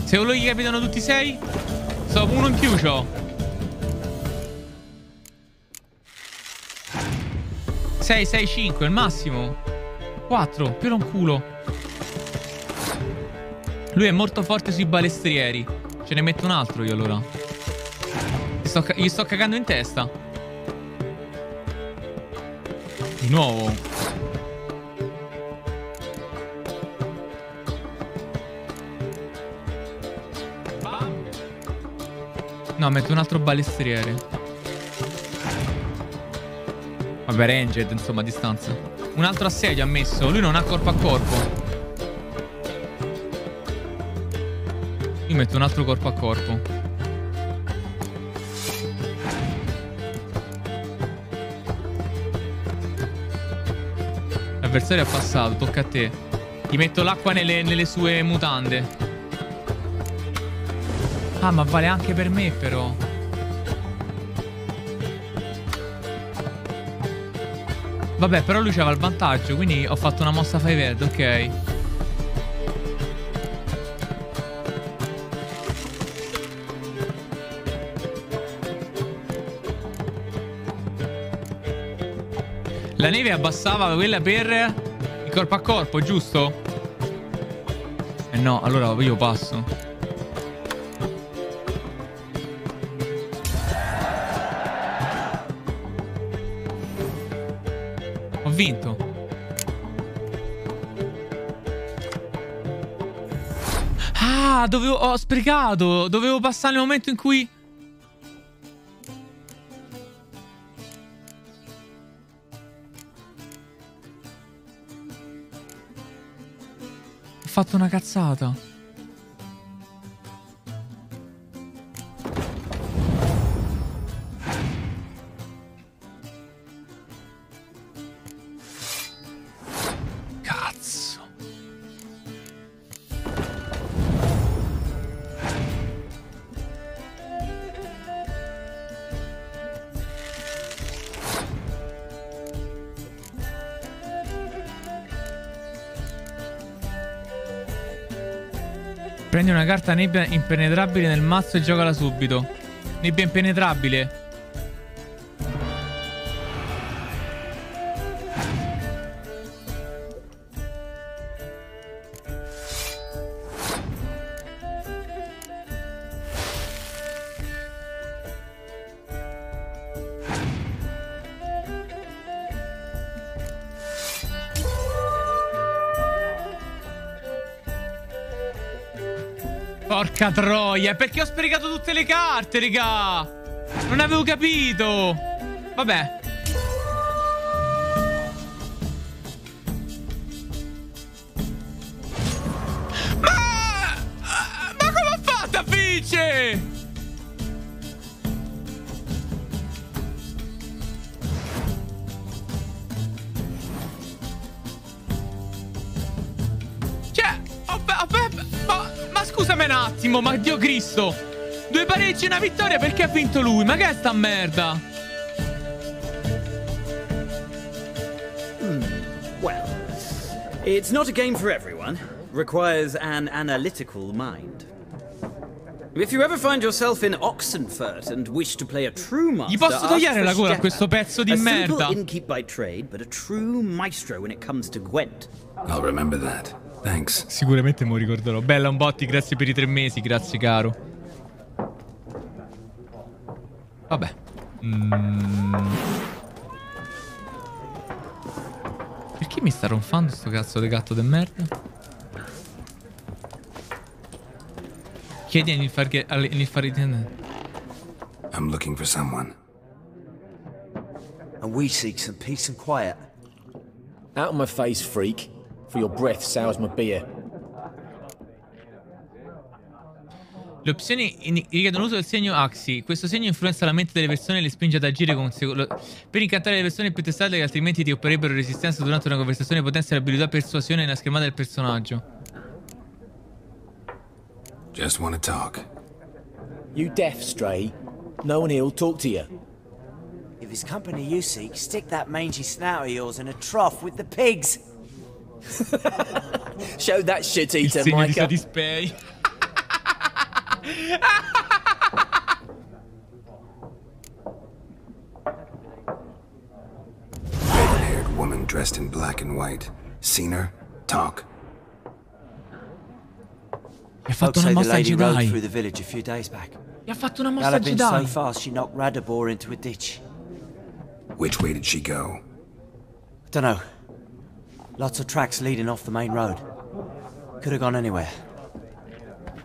Se loro gli capitano tutti sei, so uno in più c'ho. Sei, sei, cinque, il massimo. Quattro, più un culo. Lui è molto forte sui balestrieri. Ce ne metto un altro io allora. Gli sto, gli sto cagando in testa. Di nuovo. No, metto un altro balestriere. Vabbè, ranged, insomma, a distanza. Un altro assedio ha messo. Lui non ha corpo a corpo. Io metto un altro corpo a corpo. L'avversario è passato, tocca a te. Gli metto l'acqua nelle, nelle sue mutande. Ah, ma vale anche per me, però. Vabbè, però lui c'aveva il vantaggio, quindi ho fatto una mossa 5 head, ok. La neve abbassava quella per il corpo a corpo, giusto? Eh no, allora io passo. Vinto. Ah, dovevo... Ho sprecato. Dovevo passare il momento in cui... Ho fatto una cazzata. Prendi una carta nebbia impenetrabile nel mazzo e giocala subito. Nebbia impenetrabile. Porca troia, perché ho sprecato tutte le carte, raga? Non avevo capito. Vabbè. Cristo. Due pareggi e una vittoria perché ha vinto lui? Ma che è sta merda? Hmm. Well, it's not a game for everyone. Requires an analytical mind. If you ever find yourself in Oxenfurt and wish to play a true master, Gli posso tagliare la coda a questo pezzo di a merda. simple innkeep by trade, but a true maestro when it comes to Gwent. I'll remember that. Thanks. Sicuramente me lo ricorderò. Bella un botti, grazie per i tre mesi, grazie caro. Vabbè. Mm. Perché mi sta ronfando sto cazzo di gatto de merda? Chiedi a Nilfar- a I'm looking for someone. And we seek some peace and quiet. Out of my face, freak. For your breath sours my beer. Le opzioni richiedono l'uso del segno Axi. Questo segno influenza la mente delle persone e le spinge ad agire per incantare le persone più testate che altrimenti ti opporrebbero resistenza durante una conversazione potenzia l'abilità persuasione nella schermata del personaggio. Just want to talk. You deaf, Stray? No one here'll talk to you. If it's company you seek, stick that mangy snout of yours in a trough with the pigs. Show that shit Il eater, Micah. Satispay. Red-haired woman dressed in black and white. Seen her? Talk. Gli ha fatto Folks una say the mossa lady rode through the village a few days back. Gli ha fatto una mossa Galloping so fast she knocked Radabor into a ditch. Which way did she go? I Dunno. Lots of tracks leading off the main road. Could have gone anywhere.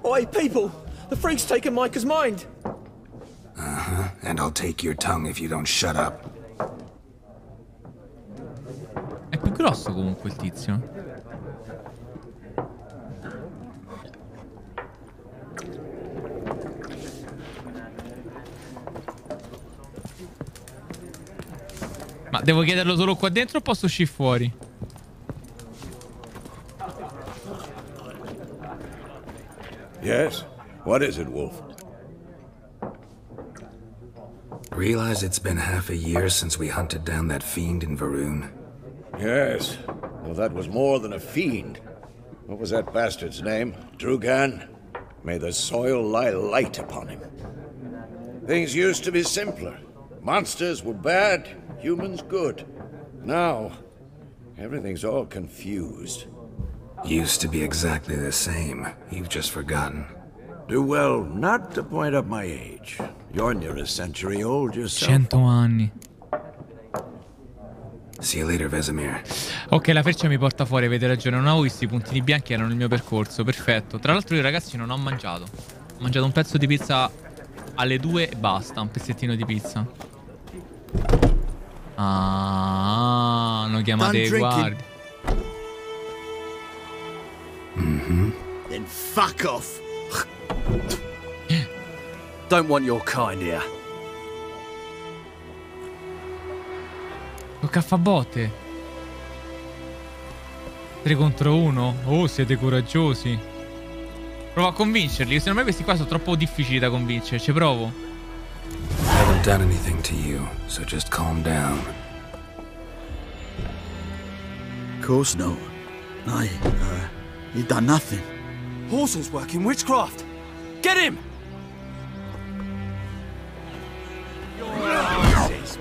Oi, people! The freak's taken Micah's mind! Uh-huh. And I'll take your tongue if you don't shut up. È più grosso comunque il tizio. Ma devo chiederlo solo qua dentro o posso uscire fuori? Yes? What is it, Wolf? Realize it's been half a year since we hunted down that fiend in Varun. Yes. Well, that was more than a fiend. What was that bastard's name? Drugan? May the soil lie light upon him. Things used to be simpler. Monsters were bad, humans good. Now, everything's all confused. Used to be exactly the same. You've just forgotten. Do well not to point up my age. You're near a century old yourself. Cento anni. See you later, Vesemir. Ok, la freccia mi porta fuori, avete ragione. Non avevo visto i puntini bianchi, erano il mio percorso. Perfetto. Tra l'altro io ragazzi non ho mangiato. Ho mangiato un pezzo di pizza alle due e basta. Un pezzettino di pizza. Ah, hanno chiamato Done i guardi. Mm-hmm. Then fuck off. Don't want your kind here. Tocca a fa botte. 3 contro 1. Oh, siete coraggiosi. Provo a convincerli. Secondo me questi qua sono troppo difficili da convincere. Ci provo. I haven't done anything to you, so just calm down. Of course not. I, uh, you've done nothing. Horses work in witchcraft. Get him! This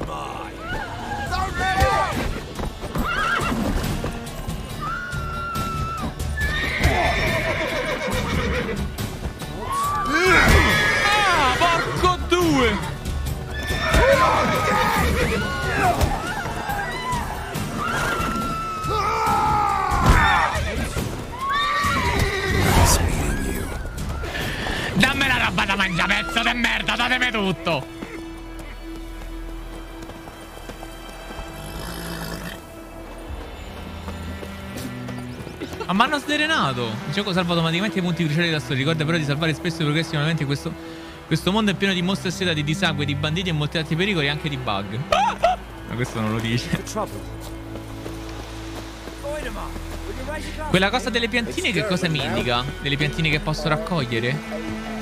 mangiare, pezzo di merda, datemi tutto! Ma mi hanno sdrenato! Il gioco salva automaticamente i punti cruciali della storia. Ricorda però di salvare spesso e progressivamente questo, questo mondo è pieno di mostri assetati, di sangue, di banditi e molti altri pericoli, anche di bug. Ma questo non lo dice. Quella cosa delle piantine che cosa mi indica? Delle piantine che posso raccogliere?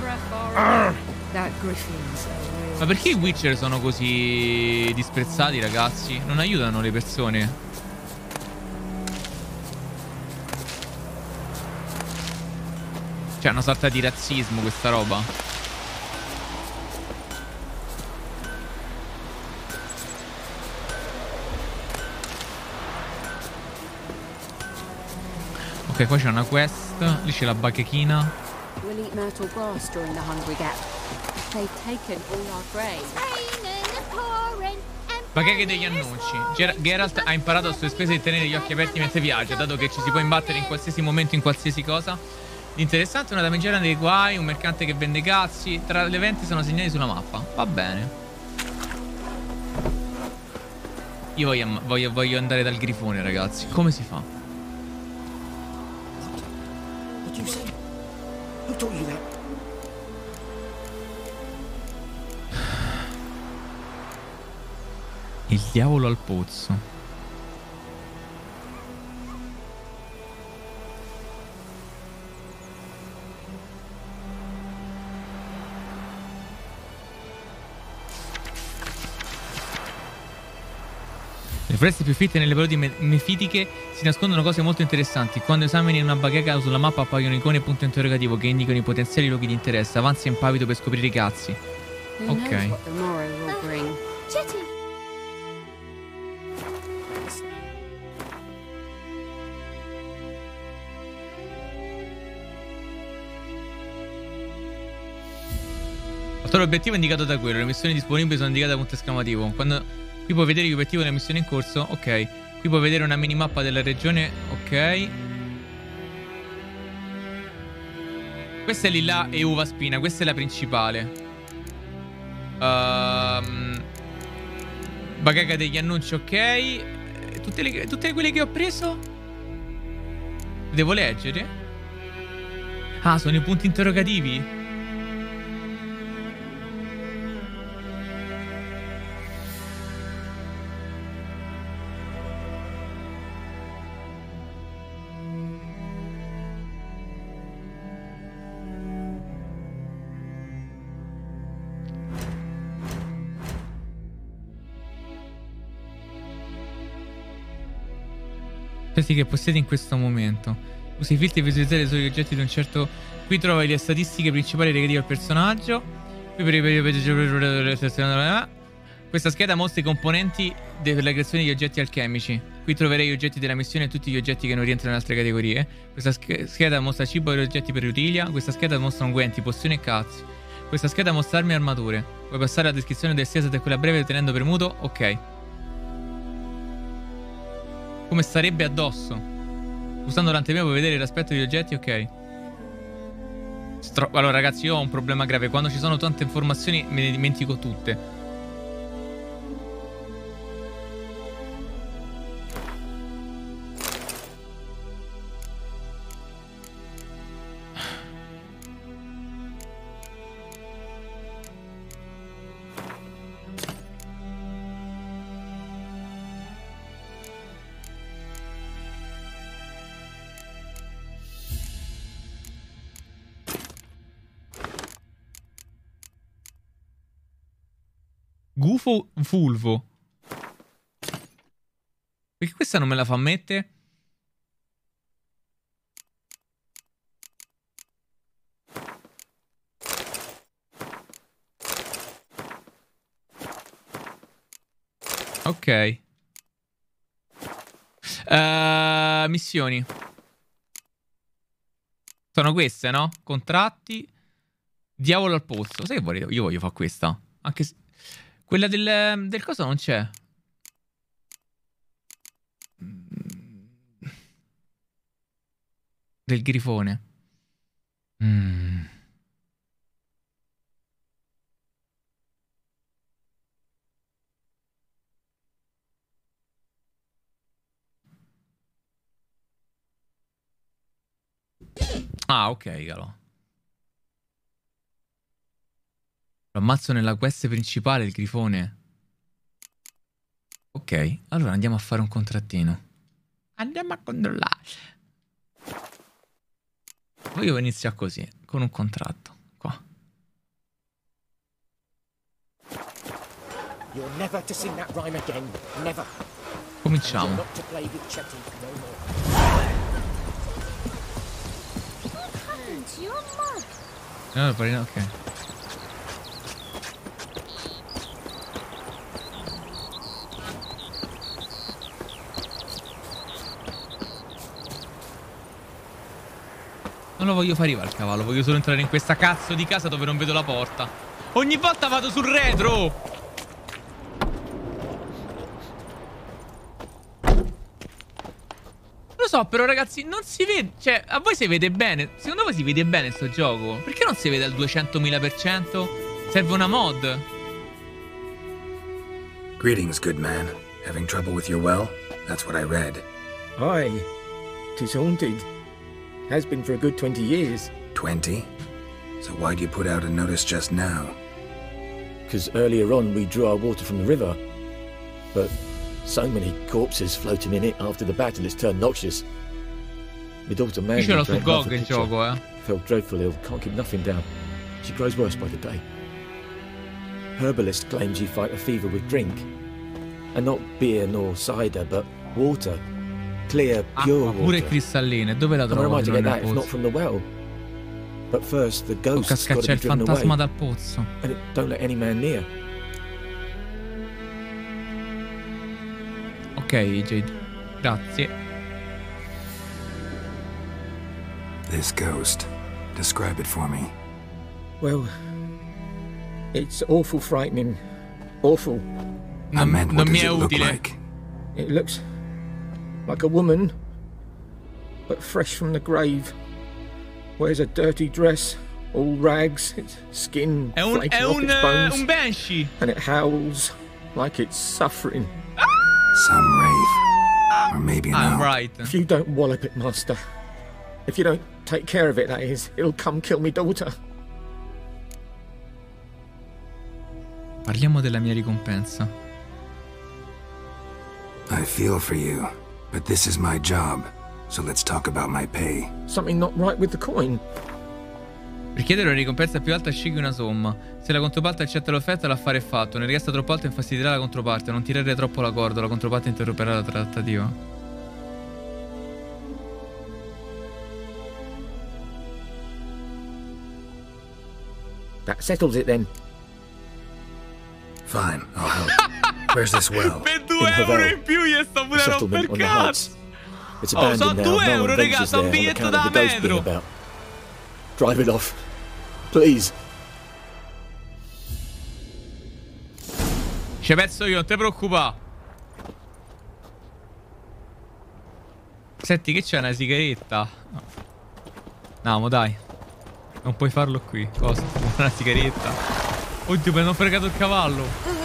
Real Ma perché i Witcher sono così disprezzati, ragazzi? Non aiutano le persone. C'è una sorta di razzismo questa roba. Ok, qua c'è una quest. Lì c'è la baghechina. We'll eat myrtle grass during the hungry gap. They've taken all our grain. Bacheche degli annunci. Ger- Geralt ha imparato a sue spese di tenere gli occhi aperti mentre viaggia, dato che ci si può imbattere in qualsiasi momento, in qualsiasi cosa. L'interessante è una damigiera dei guai, un mercante che vende cazzi. Tra le eventi sono segnati sulla mappa. Va bene. Io voglio, voglio, voglio andare dal grifone, ragazzi. Come si fa? You say? Who taught you that? Il diavolo al pozzo. Le foreste più fitte nelle parodi me- mefitiche si nascondono cose molto interessanti. Quando esamini una bacheca sulla mappa appaiono icone e punto interrogativo che indicano i potenziali luoghi di interesse. Avanza impavido per scoprire i cazzi. Ok. Jetty! Otto l'obiettivo è indicato da quello, le missioni disponibili sono indicate da punto esclamativo. Quando qui puoi vedere l'obiettivo della missione in corso, ok. Qui puoi vedere una minimappa della regione, ok. Questa è Lilla e Uva Spina, questa è la principale. Ehm Bagaga degli annunci, ok. Tutte, le- tutte quelle che ho preso? Devo leggere? Ah, sono i punti interrogativi? Oggetti che possiedi in questo momento. Usi i filtri per visualizzare solo gli oggetti di un certo. Qui trovi le statistiche principali relative al personaggio. Qui per i Questa scheda mostra i componenti per la creazione di oggetti alchemici. Qui troverai gli oggetti della missione e tutti gli oggetti che non rientrano in altre categorie. Questa sch- scheda mostra cibo e oggetti per Utilia. Questa scheda mostra unguenti, pozioni e cazzi. Questa scheda mostra armi e armature. Puoi passare alla descrizione del sia e quella breve tenendo premuto? Ok. Come starebbe addosso. Usando l'anteprima puoi vedere l'aspetto degli oggetti, ok. Stro- allora ragazzi, io ho un problema grave. Quando ci sono tante informazioni me ne dimentico tutte. Gufo fulvo. Perché questa non me la fa mettere? Ok. Eh, missioni. Sono queste, no? Contratti. Diavolo al pozzo. Sai che voglio? Io voglio fare questa. Anche se... Quella del, del coso non c'è. Del grifone. Mm. Ah, ok, calo. Lo ammazzo nella quest principale, il grifone. Ok, allora andiamo a fare un contrattino. Andiamo a controllare. Voglio iniziare così, con un contratto. Qua. You're never to sing that rhyme again. Never. Cominciamo. You're not to play with Chetty no more. What happened to your mug? No, pare- ok. Non lo voglio fare arrivare il cavallo, voglio solo entrare in questa cazzo di casa dove non vedo la porta. Ogni volta vado sul retro! lo so, però ragazzi, non si vede... Cioè, a voi si vede bene. Secondo voi si vede bene sto gioco? Perché non si vede al 200.000%? Serve una mod? Greetings, good man. Having trouble with your well? That's what I read. Aye. Tis haunted. Has been for a good 20 years. 20? So why'd you put out a notice just now? Because earlier on we drew our water from the river. But so many corpses floating in it after the battle, it's turned noxious. My daughter Mandy ce l'ho su drank GOG half a il gioco, eh. Felt dreadful ill, can't keep nothing down. She grows worse by the day. Herbalist claims you fight a fever with drink. And not beer nor cider, but water. Clear, ah, pure Acqua pure water. cristalline. Dove la And where am trovo? I to non get that if not from the well? But first, the Tocca ghost's got to scacciare be il driven fantasma away. dal pozzo. And it don't let any man near. Ok, Jade. Grazie. This ghost. Describe it for me. Well, it's awful frightening. Awful. I meant, what non mi does è it look utile. like? It looks like a woman, but fresh from the grave. Wears a dirty dress, all rags, its skin È un, flaking è off un, its bones, un banshee. and it howls like it's suffering. Some wraith. Or maybe ah, an I'm owl. right. If you don't wallop it, Master, if you don't take care of it, that is, it'll come kill me daughter. Parliamo della mia ricompensa. I feel for you, but this is my job. So let's talk about my pay. Something not right with the coin. Per chiedere una ricompensa più alta scegli una somma. Se la controparte accetta l'offerta, l'affare è fatto. Ne riesta troppo alto, infastidirà la controparte. Non tirare troppo la corda, la controparte interromperà la trattativa. That settles it then. Fine, I'll help. Where's this well? Per In 2 Havel. euro in più gli sto pure a romper cazzo. Oh, abandoned so now. 2 no euro, raga, ventures sta un biglietto da metro. Drive it off. Please. Ci penso io, non te preoccupare. Senti che c'è una sigaretta. No, mo dai. Non puoi farlo qui. Cosa? Una sigaretta. Oddio, mi hanno fregato il cavallo.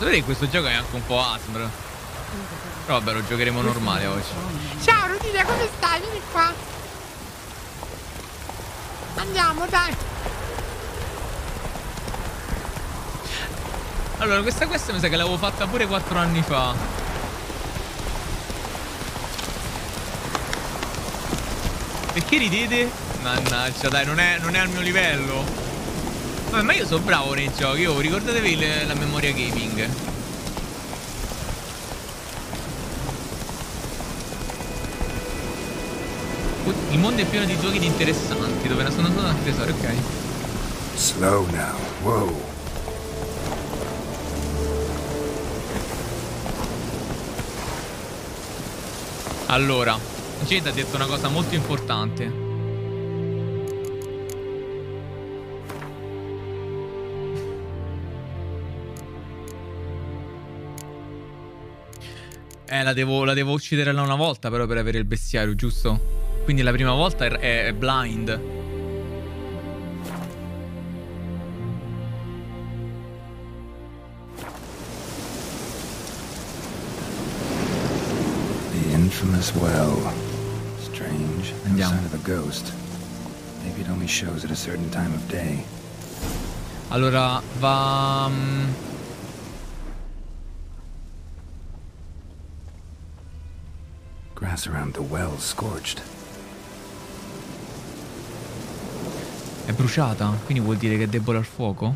Sapete che questo gioco è anche un po' ASMR. Però vabbè, lo giocheremo normale oggi. Ciao Rudina, come stai? Vieni qua. Andiamo, dai. Allora, questa quest mi sa che l'avevo fatta pure 4 anni fa. Perché ridete? Mannaggia, dai, non è, non è al mio livello. Vabbè, ma io sono bravo nei giochi. Oh, ricordatevi le- la memoria gaming. Il mondo è pieno di giochi interessanti dove nascondono solo tanti tesori, ok. Slow now. Whoa. Allora, Jade ha detto una cosa molto importante. Eh, la devo, la devo uccidere una volta però per avere il bestiario, giusto? Quindi la prima volta è, è- blind. The infamous well. Strange. No sign of a ghost. Maybe it only shows at a certain time of day. Allora, va... Grass around the well scorched. È bruciata, quindi vuol dire che è debole al fuoco?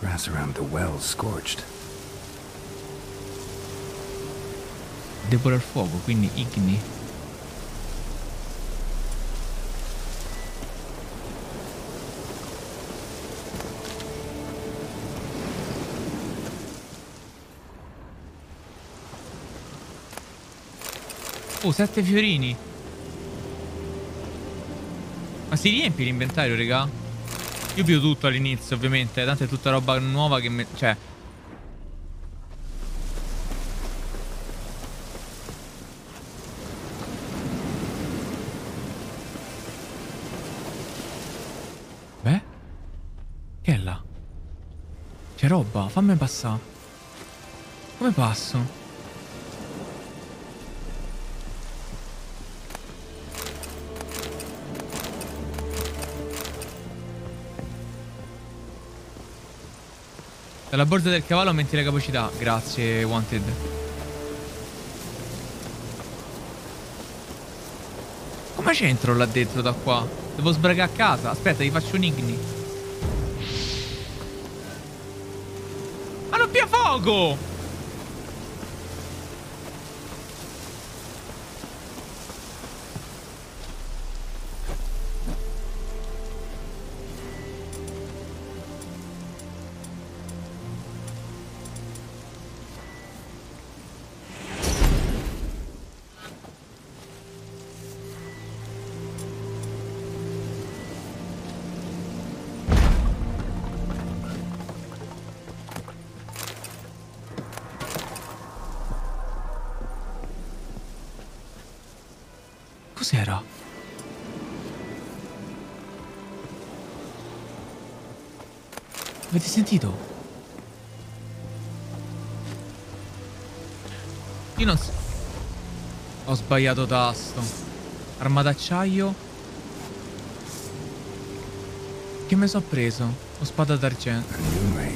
Grass around the well scorched. Debole al fuoco, quindi igni. Oh, sette fiorini. Ma si riempie l'inventario, raga? Io più tutto all'inizio, ovviamente. Tanto è tutta roba nuova che... Me... Cioè... Beh? Che è là? C'è roba, fammi passare. Come passo? Dalla borda del cavallo aumenti la capacità. Grazie, Wanted. Come c'entro là dentro da qua? Devo sbragare a casa. Aspetta, gli faccio un igni. Ma non pia fuoco! Cos'era? Avete sentito? Io non so. Ho sbagliato tasto. Arma d'acciaio. Che mi sono preso? Ho spada d'argento.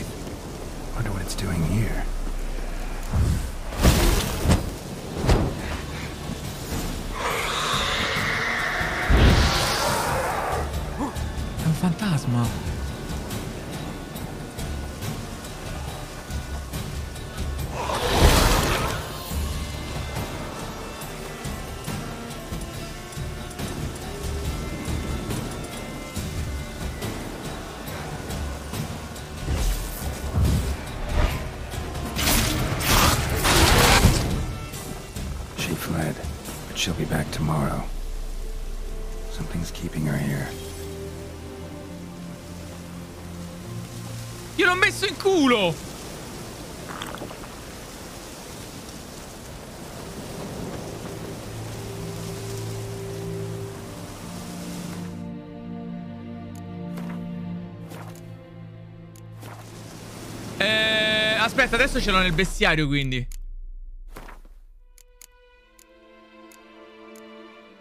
Aspetta, adesso ce l'ho nel bestiario, quindi.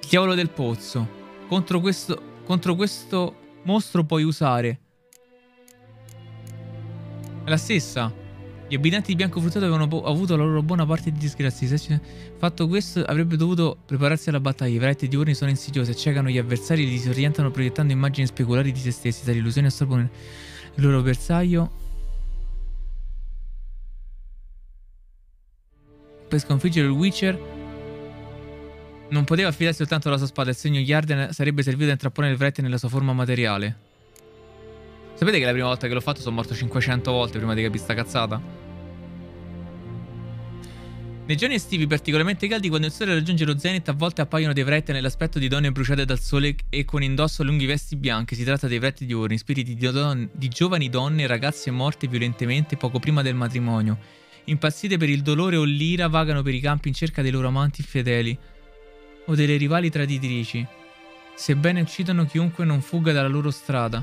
Il diavolo del pozzo. Contro questo, contro questo mostro puoi usare. È la stessa. Gli abitanti di Bianco Fruttato avevano avuto la loro buona parte di disgrazie. Se fatto questo, avrebbe dovuto prepararsi alla battaglia. I veramente diurni sono insidiosi, accecano gli avversari e li disorientano proiettando immagini speculari di se stessi. Tali illusioni assorbono il loro bersaglio. Per sconfiggere il Witcher non poteva affidarsi soltanto alla sua spada. Il segno Yarden sarebbe servito a intrappolare il Vrette nella sua forma materiale. Sapete che la prima volta che l'ho fatto sono morto 500 volte prima di capire sta cazzata? Nei giorni estivi particolarmente caldi, quando il sole raggiunge lo zenith, a volte appaiono dei vretti nell'aspetto di donne bruciate dal sole e con indosso lunghi vesti bianchi. Si tratta dei vretti diurni, spiriti di, di giovani donne e ragazze morte violentemente poco prima del matrimonio. Impazzite per il dolore o l'ira, vagano per i campi in cerca dei loro amanti fedeli o delle rivali traditrici, sebbene uccidano chiunque non fugga dalla loro strada.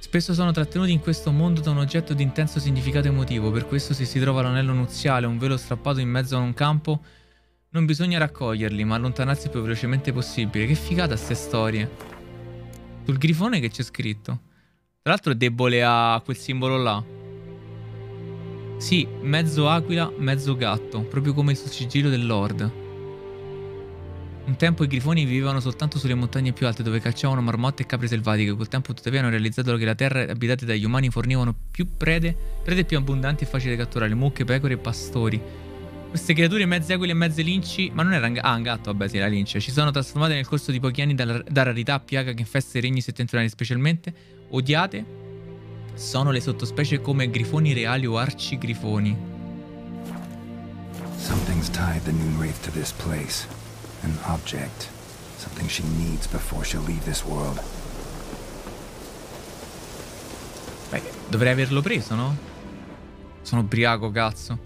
Spesso sono trattenuti in questo mondo da un oggetto di intenso significato emotivo, per questo se si trova l'anello nuziale o un velo strappato in mezzo a un campo, non bisogna raccoglierli, ma allontanarsi il più velocemente possibile. Che figata ste storie. Sul grifone che c'è scritto. Tra l'altro è debole a quel simbolo là. Sì, mezzo aquila, mezzo gatto, proprio come il sigillo del Lord. Un tempo i grifoni vivevano soltanto sulle montagne più alte dove cacciavano marmotte e capre selvatiche. Col tempo tuttavia hanno realizzato che la terra abitate dagli umani fornivano più prede, prede più abbondanti e facili da catturare, mucche, pecore e pastori. Queste creature mezze aquile e mezze linci, ma non era un, ga- ah, un gatto, vabbè sì, la lince, ci sono trasformate nel corso di pochi anni da, da rarità a piaga che infesta i regni settentrionali, specialmente odiate sono le sottospecie come grifoni reali o arcigrifoni. Something's tied the Noon Wraith to this place. An object. Something she needs before she'll leave this world. Beh, dovrei averlo preso, no? Sono ubriaco, cazzo.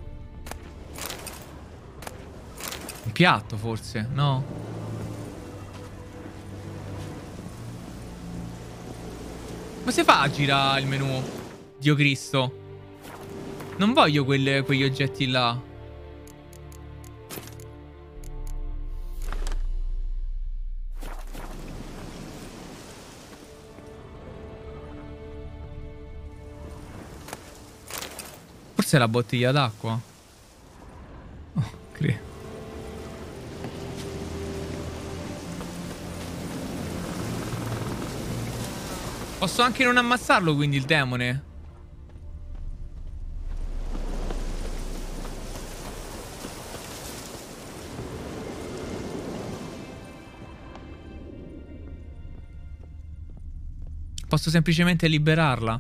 Un piatto, forse? No? Come si fa a girare il menu? Dio Cristo. Non voglio quelle- quegli oggetti là. Forse è la bottiglia d'acqua. Posso anche non ammazzarlo quindi il demone? Posso semplicemente liberarla.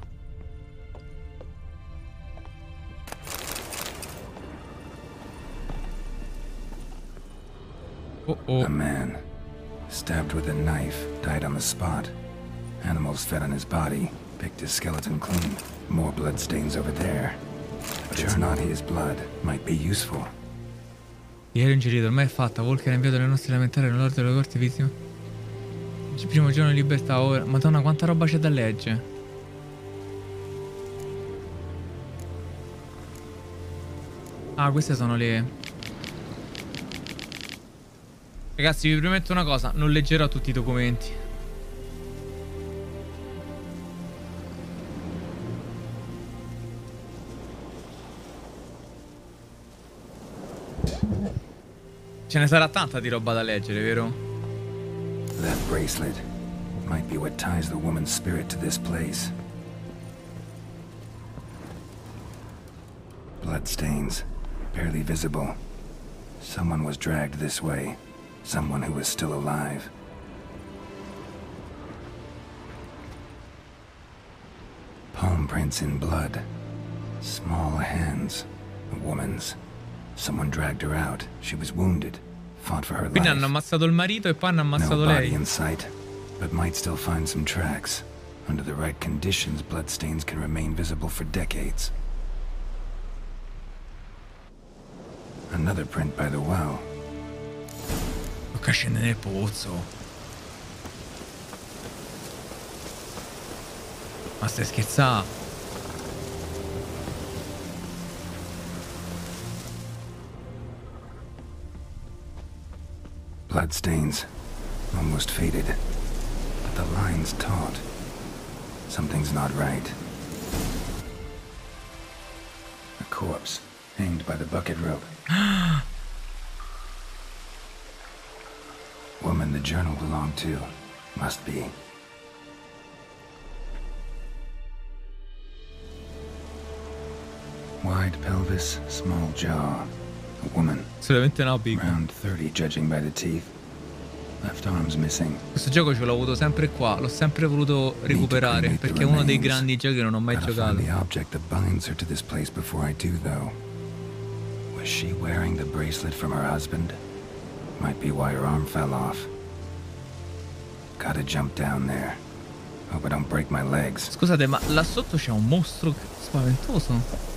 Fed on his body, picked his skeleton clean. More blood stains over there. But it's not his blood. Might be useful. Ieri ingerito, ormai è fatta. Volker ha inviato le nostre lamentare nell'ordine delle corti vittime. Il primo giorno di libertà ora. Madonna, quanta roba c'è da leggere. Ah, queste sono le... Ragazzi, vi prometto una cosa, non leggerò tutti i documenti. Ce ne sarà tanta di roba da leggere, vero? That bracelet might be what ties the woman's spirit to this place. Bloodstains, barely visible. Someone was dragged this way. Someone who was still alive. Palm prints in blood. Small hands. A woman's. Someone dragged her out. She was wounded. Fought for her Quindi life. hanno ammazzato il marito e poi hanno ammazzato no body in sight, but might still find some tracks. Under the right conditions, bloodstains can remain visible for decades. Another print by the well. Tocca scendere nel pozzo. Ma stai scherzando? Bloodstains. Almost faded. But the line's taut. Something's not right. A corpse, hanged by the bucket rope. Woman the journal belonged to. Must be. Wide pelvis, small jaw. A woman. Assolutamente no, Big. Around 30, judging by the teeth. Left arm's missing. Questo gioco ce l'ho avuto sempre qua, l'ho sempre voluto recuperare perché è uno dei grandi giochi che non ho mai giocato. the object that binds her to this place before I do, though. Was she wearing the bracelet from her husband? Might be why her arm fell off. Gotta jump down there. Hope I don't break my legs. Scusate, ma là sotto c'è un mostro spaventoso.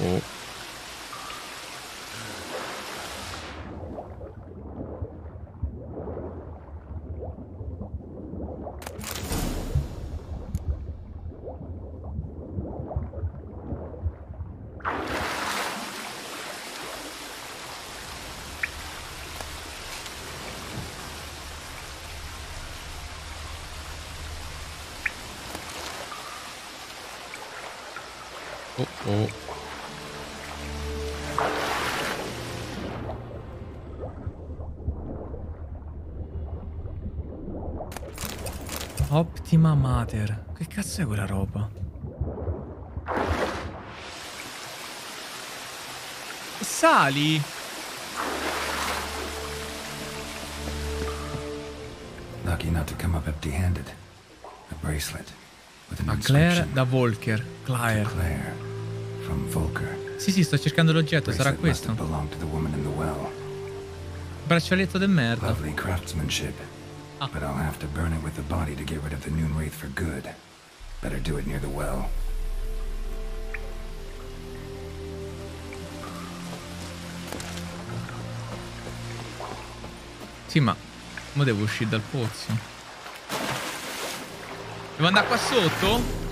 Oh. Mater. Che cazzo è quella roba? Sali! Lucky not to come up empty handed. A bracelet. A Claire da Volker. Claire. Claire. From Volker. Sì, sì, sto cercando l'oggetto, sarà questo. Braccialetto de merda. Lovely craftsmanship. But I'll have to burn it with the body to get rid of the Noon Wraith for good. Better do it near the well. Sì, ma mo devo uscire dal pozzo. Devo andare qua sotto?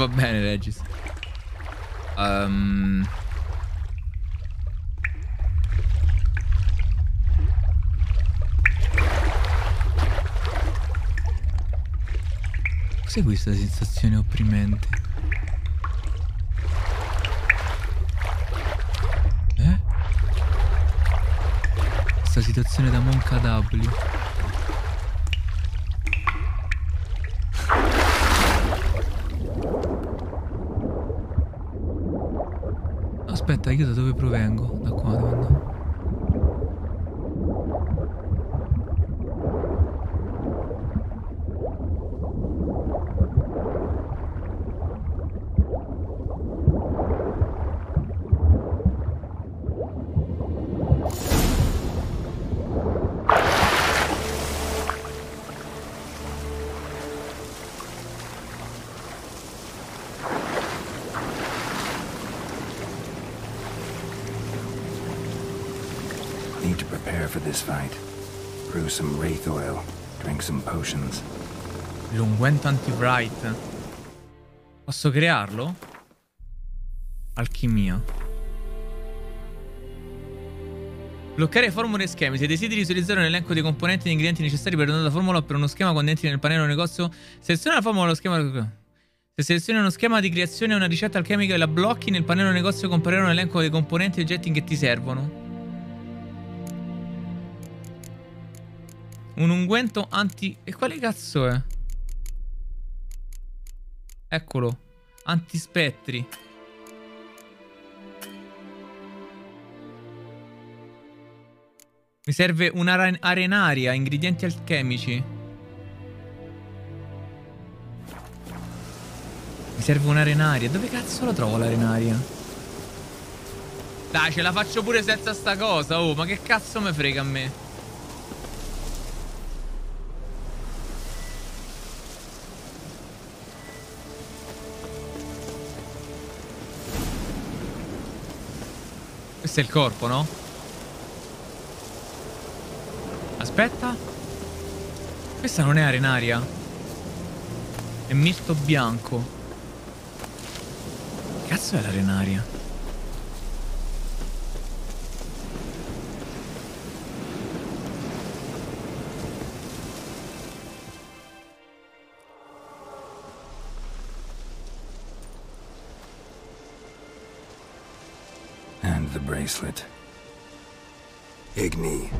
Va bene, Regis. Ehm... Cos'è questa sensazione opprimente? Eh? Questa situazione da monca W. Aspetta, io da dove provengo? Da qua devo andare. This fight. Brew some wraith oil. Drink some potions. L'unguento anti-bright. Posso crearlo? Alchimia. Bloccare formule e schemi. Se desideri visualizzare un elenco dei componenti e ingredienti necessari per una formula per uno schema quando entri nel pannello negozio, seleziona la formula o lo schema. Se selezioni uno schema di creazione e una ricetta alchemica e la blocchi, nel pannello negozio comparirà un elenco dei componenti e oggetti che ti servono. Un unguento anti... E quale cazzo è? Eccolo. Antispettri. Mi serve un'arenaria, ingredienti alchemici. Mi serve un'arenaria. Dove cazzo la trovo l'arenaria? Dai, ce la faccio pure senza sta cosa. Oh, ma che cazzo me frega a me? Questo è il corpo, no? Aspetta. Questa non è arenaria. È mirto bianco. Cazzo è l'arenaria? Bracelet. Igni.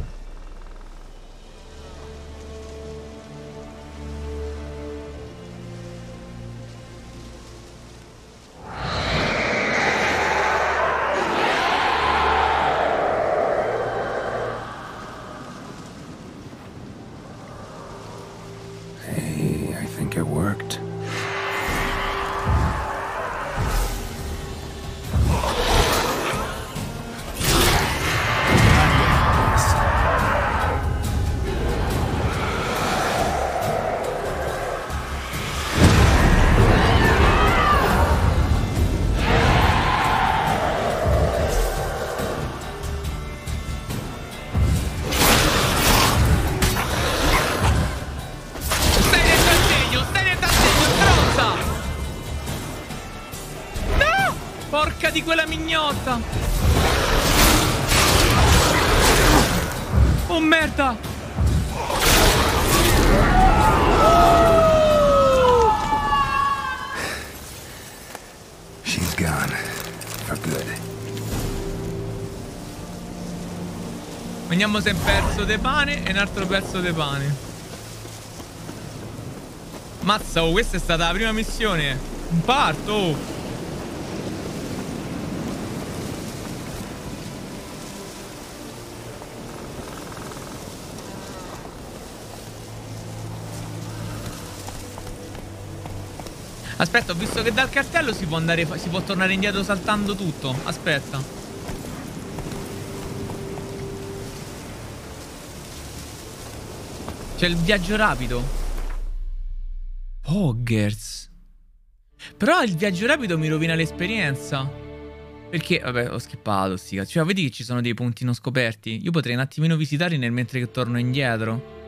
Porca di quella mignotta! Oh merda! She's gone. For good. Veniamo se un pezzo di pane e un altro pezzo di pane. Mazza, oh, questa è stata la prima missione. Un parto. oh. Aspetta, ho visto che dal cartello si può andare, si può tornare indietro saltando tutto. Aspetta. C'è il viaggio rapido. Poggers. Però il viaggio rapido mi rovina l'esperienza. Perché, vabbè, ho sti cazzi. Cioè, vedi che ci sono dei punti non scoperti? Io potrei un attimino visitarli nel mentre che torno indietro.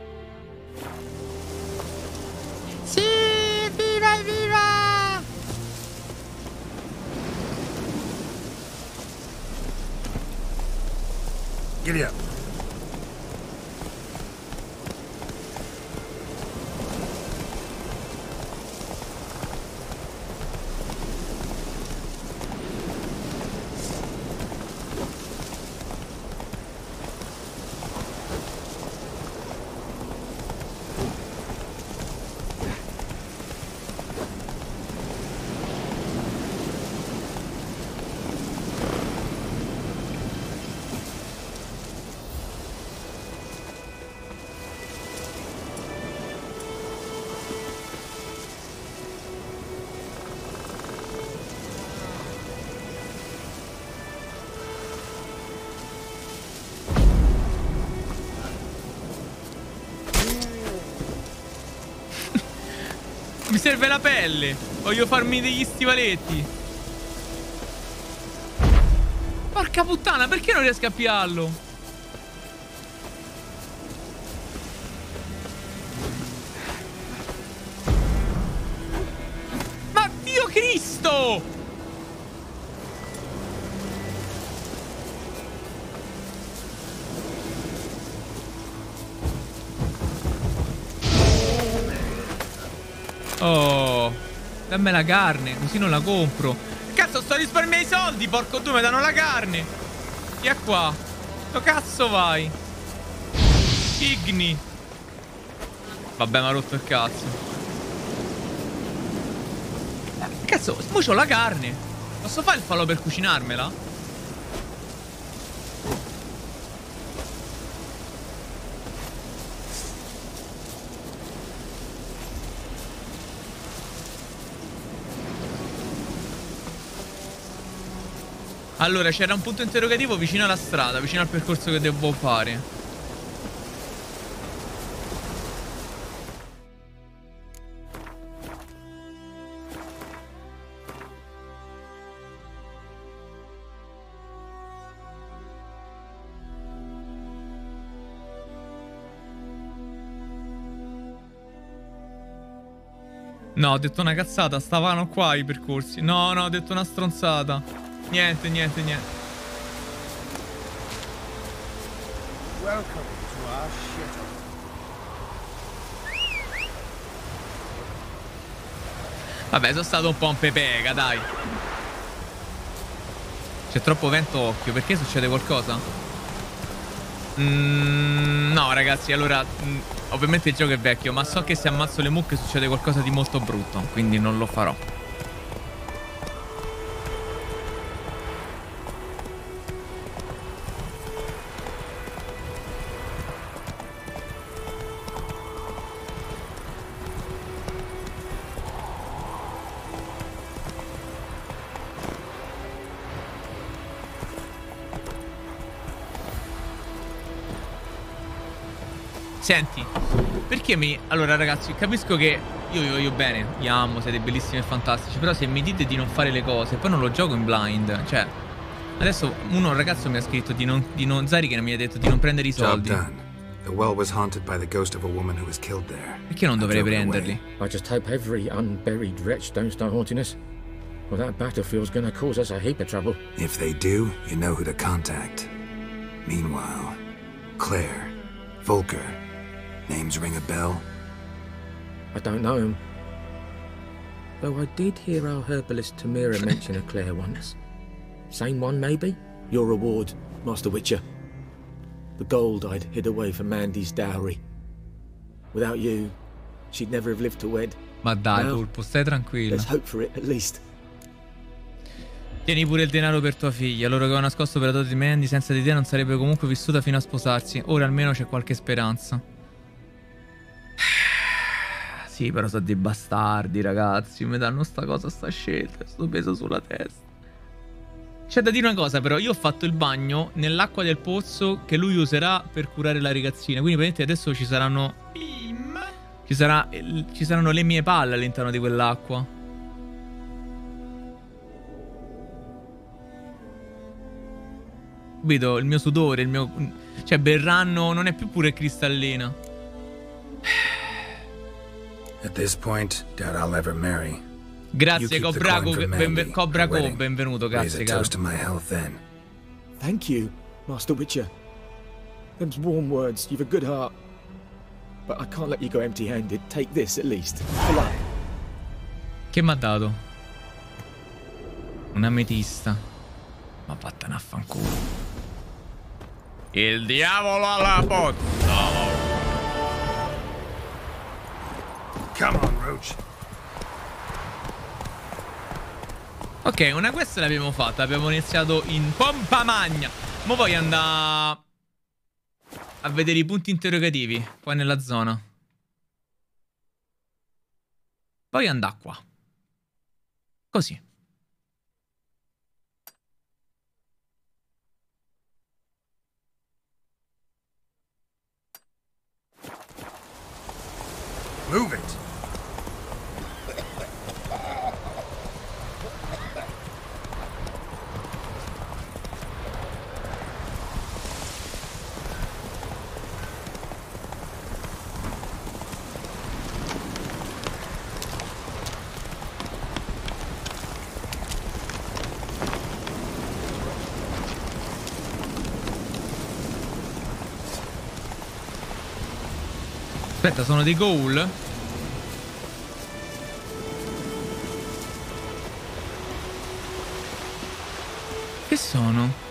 Giddy up. Serve la pelle. Voglio farmi degli stivaletti. Porca puttana, perché non riesco a piarlo? Dammi la carne, così non la compro. Cazzo, sto risparmiando i soldi, porco due, mi danno la carne. Via qua. Dove cazzo vai? Igni. Vabbè, mi ha rotto il cazzo. Cazzo, mo c'ho la carne. Posso fare il falò per cucinarmela? Allora, c'era un punto interrogativo vicino alla strada, vicino al percorso che devo fare. No, ho detto una cazzata, stavano qua i percorsi. No, no, ho detto una stronzata. Niente, niente, niente. Welcome to our ship. Vabbè, sono stato un po' un pepega, dai. C'è troppo vento occhio, perché succede qualcosa? Mm, no, ragazzi, allora... mm, ovviamente il gioco è vecchio, ma so che se ammazzo le mucche succede qualcosa di molto brutto, quindi non lo farò. Senti, perché mi... Allora ragazzi, capisco che io vi voglio bene, vi amo, siete bellissimi e fantastici, però se mi dite di non fare le cose, poi non lo gioco in blind, cioè... Adesso uno un ragazzo mi ha scritto di non... di non Zari che mi ha detto di non prendere i soldi. The well was haunted by the ghost of a woman who was killed there. Perché non I dovrei prenderli? I just hope every unburied wretch don't start haunting us. Well, that battlefield's gonna cause us a heap of trouble. If they do, you know who to contact. Meanwhile, Claire, Volker, names ring a bell? I don't know him. Though I did hear our herbalist Tamira mention a Claire once. Same one, maybe? Your reward, Master Witcher. The gold I'd hid away for Mandy's dowry. Without you, she'd never have lived to wed. Ma dai, Now, Pulpo, stai tranquillo. Let's hope for it at least. Tieni pure il denaro per tua figlia. Loro che avevano nascosto per la dote di Mandy senza di te non sarebbe comunque vissuta fino a sposarsi. Ora almeno c'è qualche speranza. Sì, però sono dei bastardi, ragazzi. Mi danno sta cosa, sta scelta, sto peso sulla testa. C'è da dire una cosa, però. Io ho fatto il bagno nell'acqua del pozzo che lui userà per curare la ragazzina. Quindi, praticamente adesso ci saranno. Ci, sarà, ci saranno le mie palle all'interno di quell'acqua. Capito? Il mio sudore, il mio. Cioè, berranno non è più pure cristallina. At this point, doubt I'll ever marry. Grazie, for benve- Cobra Co, benvenuto, Raise grazie, a caro. toast to my health then. Thank you, Master Witcher. Them's warm words. You've a good heart. But I can't let you go empty handed. Take this at least. Che mi ha dato? Un'ametista. Ma vattene a fanculo. Il diavolo alla botta. Ok, una questa l'abbiamo fatta. Abbiamo iniziato in pompa magna. Ma voglio andare a vedere i punti interrogativi qua nella zona. Voglio andare qua. Così. Move it. Aspetta, sono dei goal? Che sono?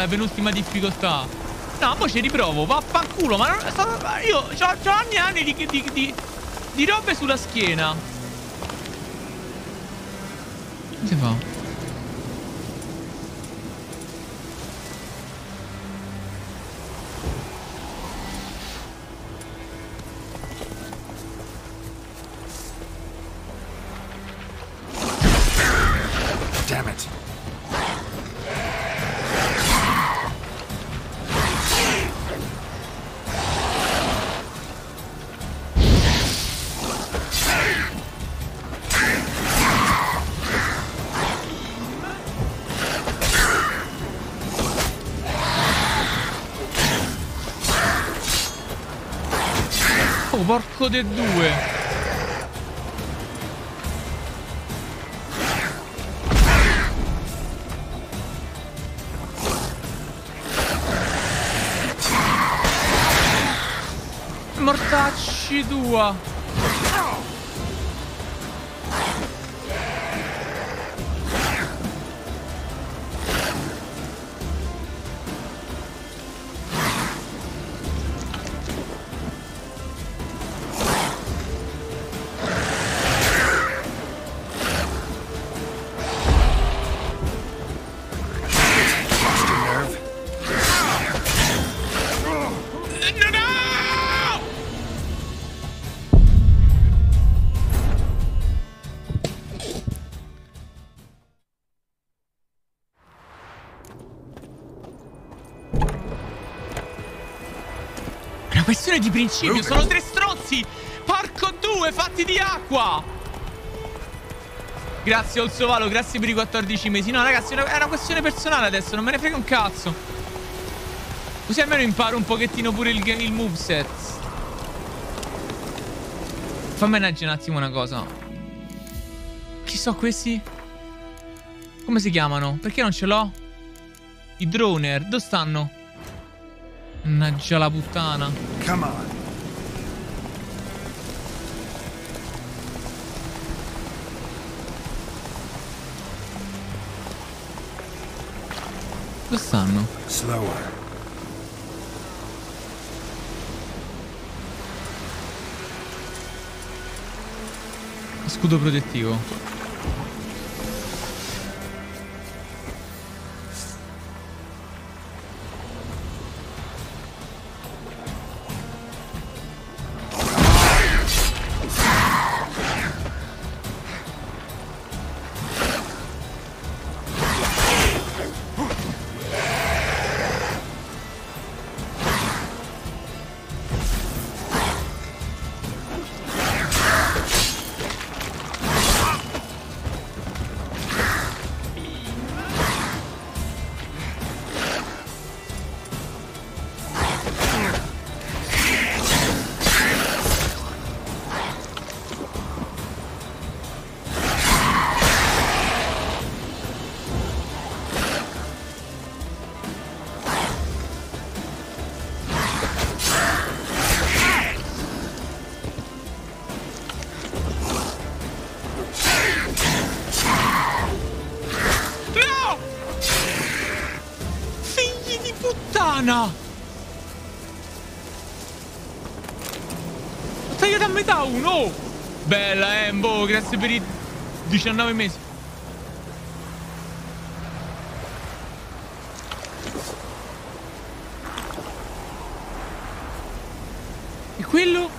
La penultima difficoltà. No, mo ci riprovo, vaffanculo, ma non, sto- io ho, anni e anni di, di, di, di robe sulla schiena. Che si fa? Porco de due. Mortacci tua. Di principio, sono tre stronzi! Porco due, fatti di acqua! Grazie Olsovalo, grazie per i 14 mesi. No, ragazzi, è una questione personale adesso, non me ne frega un cazzo. Così almeno imparo un pochettino pure il, il moveset. Fammi leggere un attimo una cosa. Chi so questi? Come si chiamano? Perché non ce l'ho? I droner, dove stanno? Mannaggia la puttana. Come on. Dove stanno? Slower. Scudo protettivo. Grazie per i 19 mesi. E quello?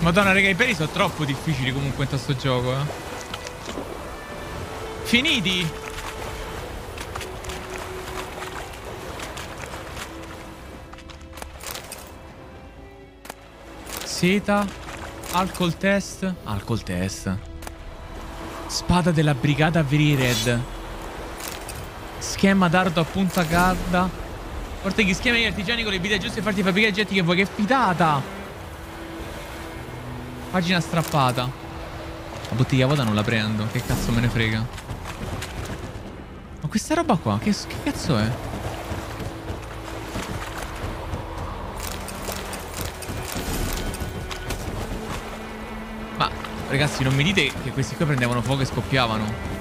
Madonna, raga, i peli sono troppo difficili comunque in questo gioco, eh. Finiti? Seta. Alcol test. Alcol test. Spada della brigata Very Red. Schema dardo a punta calda. Porta gli schemi artigiani con le vite giuste e farti fabbricare oggetti che vuoi. Che fidata! Pagina strappata. La bottiglia vuota non la prendo. Che cazzo me ne frega. Ma questa roba qua, che, che cazzo è? Ma, ragazzi, non mi dite che questi qua prendevano fuoco e scoppiavano.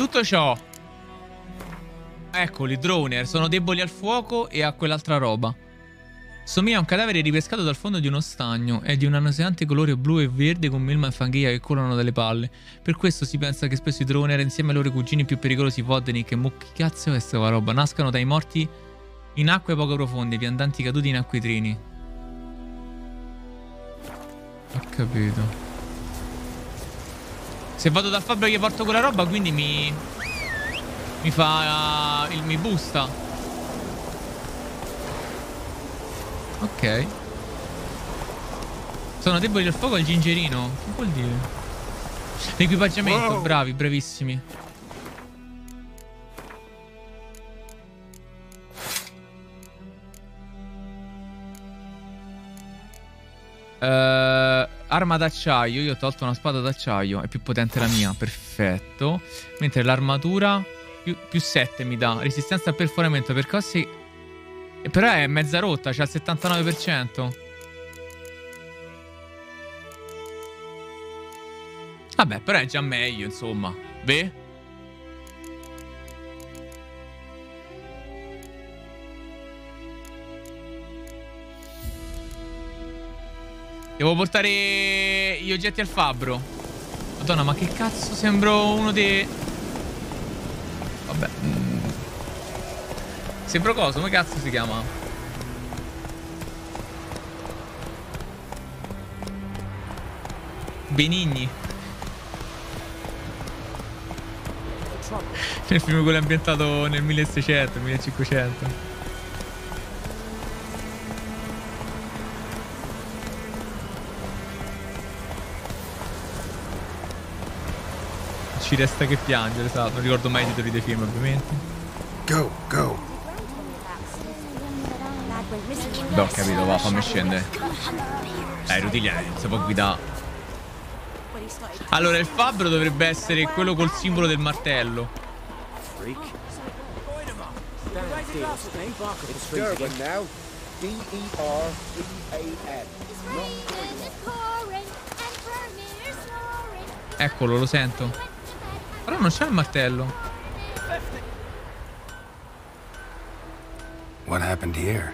Tutto ciò, eccoli, droner, sono deboli al fuoco e a quell'altra roba. Somiglia a un cadavere ripescato dal fondo di uno stagno. È di un annoseante colore blu e verde con melma e fanghia che colano dalle palle. Per questo si pensa che spesso i droner, insieme ai loro cugini più pericolosi Vodnik e Mo... Che cazzo è questa roba? Nascano dai morti in acque poco profonde, viandanti caduti in acquitrini. Ho capito. Se vado da Fabio gli porto quella roba, quindi mi... Mi fa... Uh, il, mi busta. Ok. Sono deboli al fuoco al gingerino. Che vuol dire? L'equipaggiamento, Wow. bravi, bravissimi. Eh, arma d'acciaio, io ho tolto una spada d'acciaio, è più potente la mia, perfetto. Mentre l'armatura più, più 7 mi dà, resistenza al perforamento, percossi... E però è mezza rotta, c'ha il 79%. Vabbè, però è già meglio, insomma. Ve? Devo portare gli oggetti al fabbro. Madonna, ma che cazzo sembro uno dei... Vabbè. mm. Sembro cosa? Come cazzo si chiama? Benigni. Nel film quello ambientato nel 1600, 1500. Ci resta che piangere, esatto. Non ricordo mai i titoli dei film, ovviamente. Go, go. Beh, ho capito, va, fammi scendere. Dai, Rutigliani, non si può guidare. Allora, il fabbro dovrebbe essere quello col simbolo del martello. D-E-R-B-A-N. Eccolo, lo sento. Però non c'è il martello. What happened here?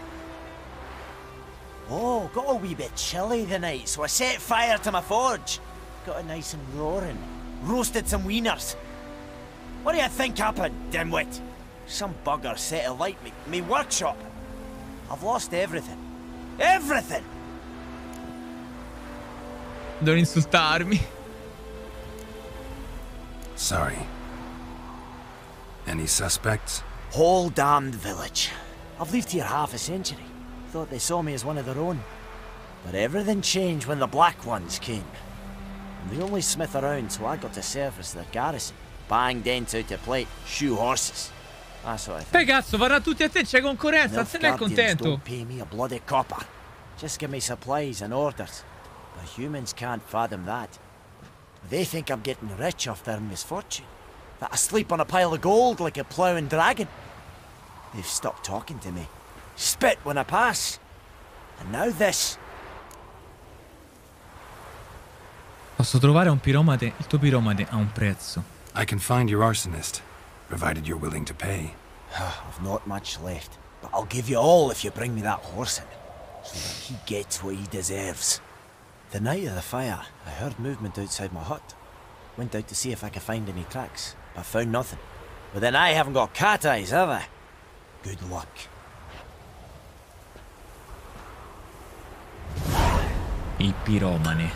Oh, got a wee bit chilly the night, so I set fire to my forge. Got it nice and roaring. Roasted some wieners. What do you think happened, dimwit? Some bugger set alight me, me workshop. I've lost everything. Everything! Devono insultarmi. Sorry. Any suspects? Whole damned village. I've lived here half a century. Thought they saw me as one of their own. But everything changed when the Black Ones came. I'm the only smith around, so I got to serve as their garrison. Bang dents out to plate, shoe horses. That's what I think. Dai cazzo, varrà tutti a te, c'è concorrenza, Milf se ne è contento. don't pay me a bloody copper. Just give me supplies and orders. But humans can't fathom that. They think I'm getting rich off their misfortune. That I sleep on a pile of gold like a ploughing dragon. They've stopped talking to me. Spit when I pass. And now this. Posso trovare un piromate. Il tuo piromate ha un prezzo. I can find your arsonist, provided you're willing to pay. I've not much left. But I'll give you all if you bring me that horse in. So that he gets what he deserves. The night of the fire, I heard movement outside my hut. Went out to see if I could find any tracks, but found nothing. But then I haven't got cat eyes, have I? Good luck. Piromane.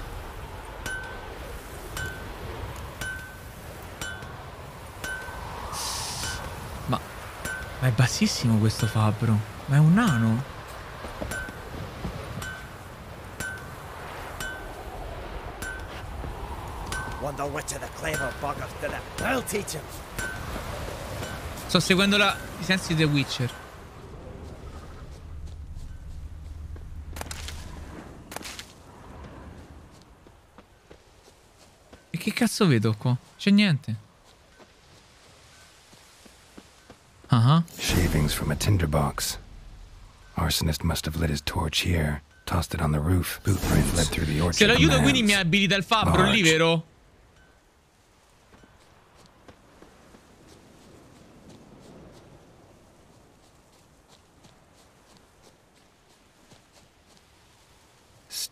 Ma... Ma è bassissimo questo fabbro. Ma è un nano. Wonder which of the clever buggers did it. I'll teach him. Sto seguendo la... i sensi The Witcher. E che cazzo vedo qua? C'è niente. Ah, Shavings from a tinderbox. Arsonist must have lit his torch here, tossed it on the roof. Bootprint led through the orchard. Se lo aiuto to quindi mi abilita il fabbro lì, vero?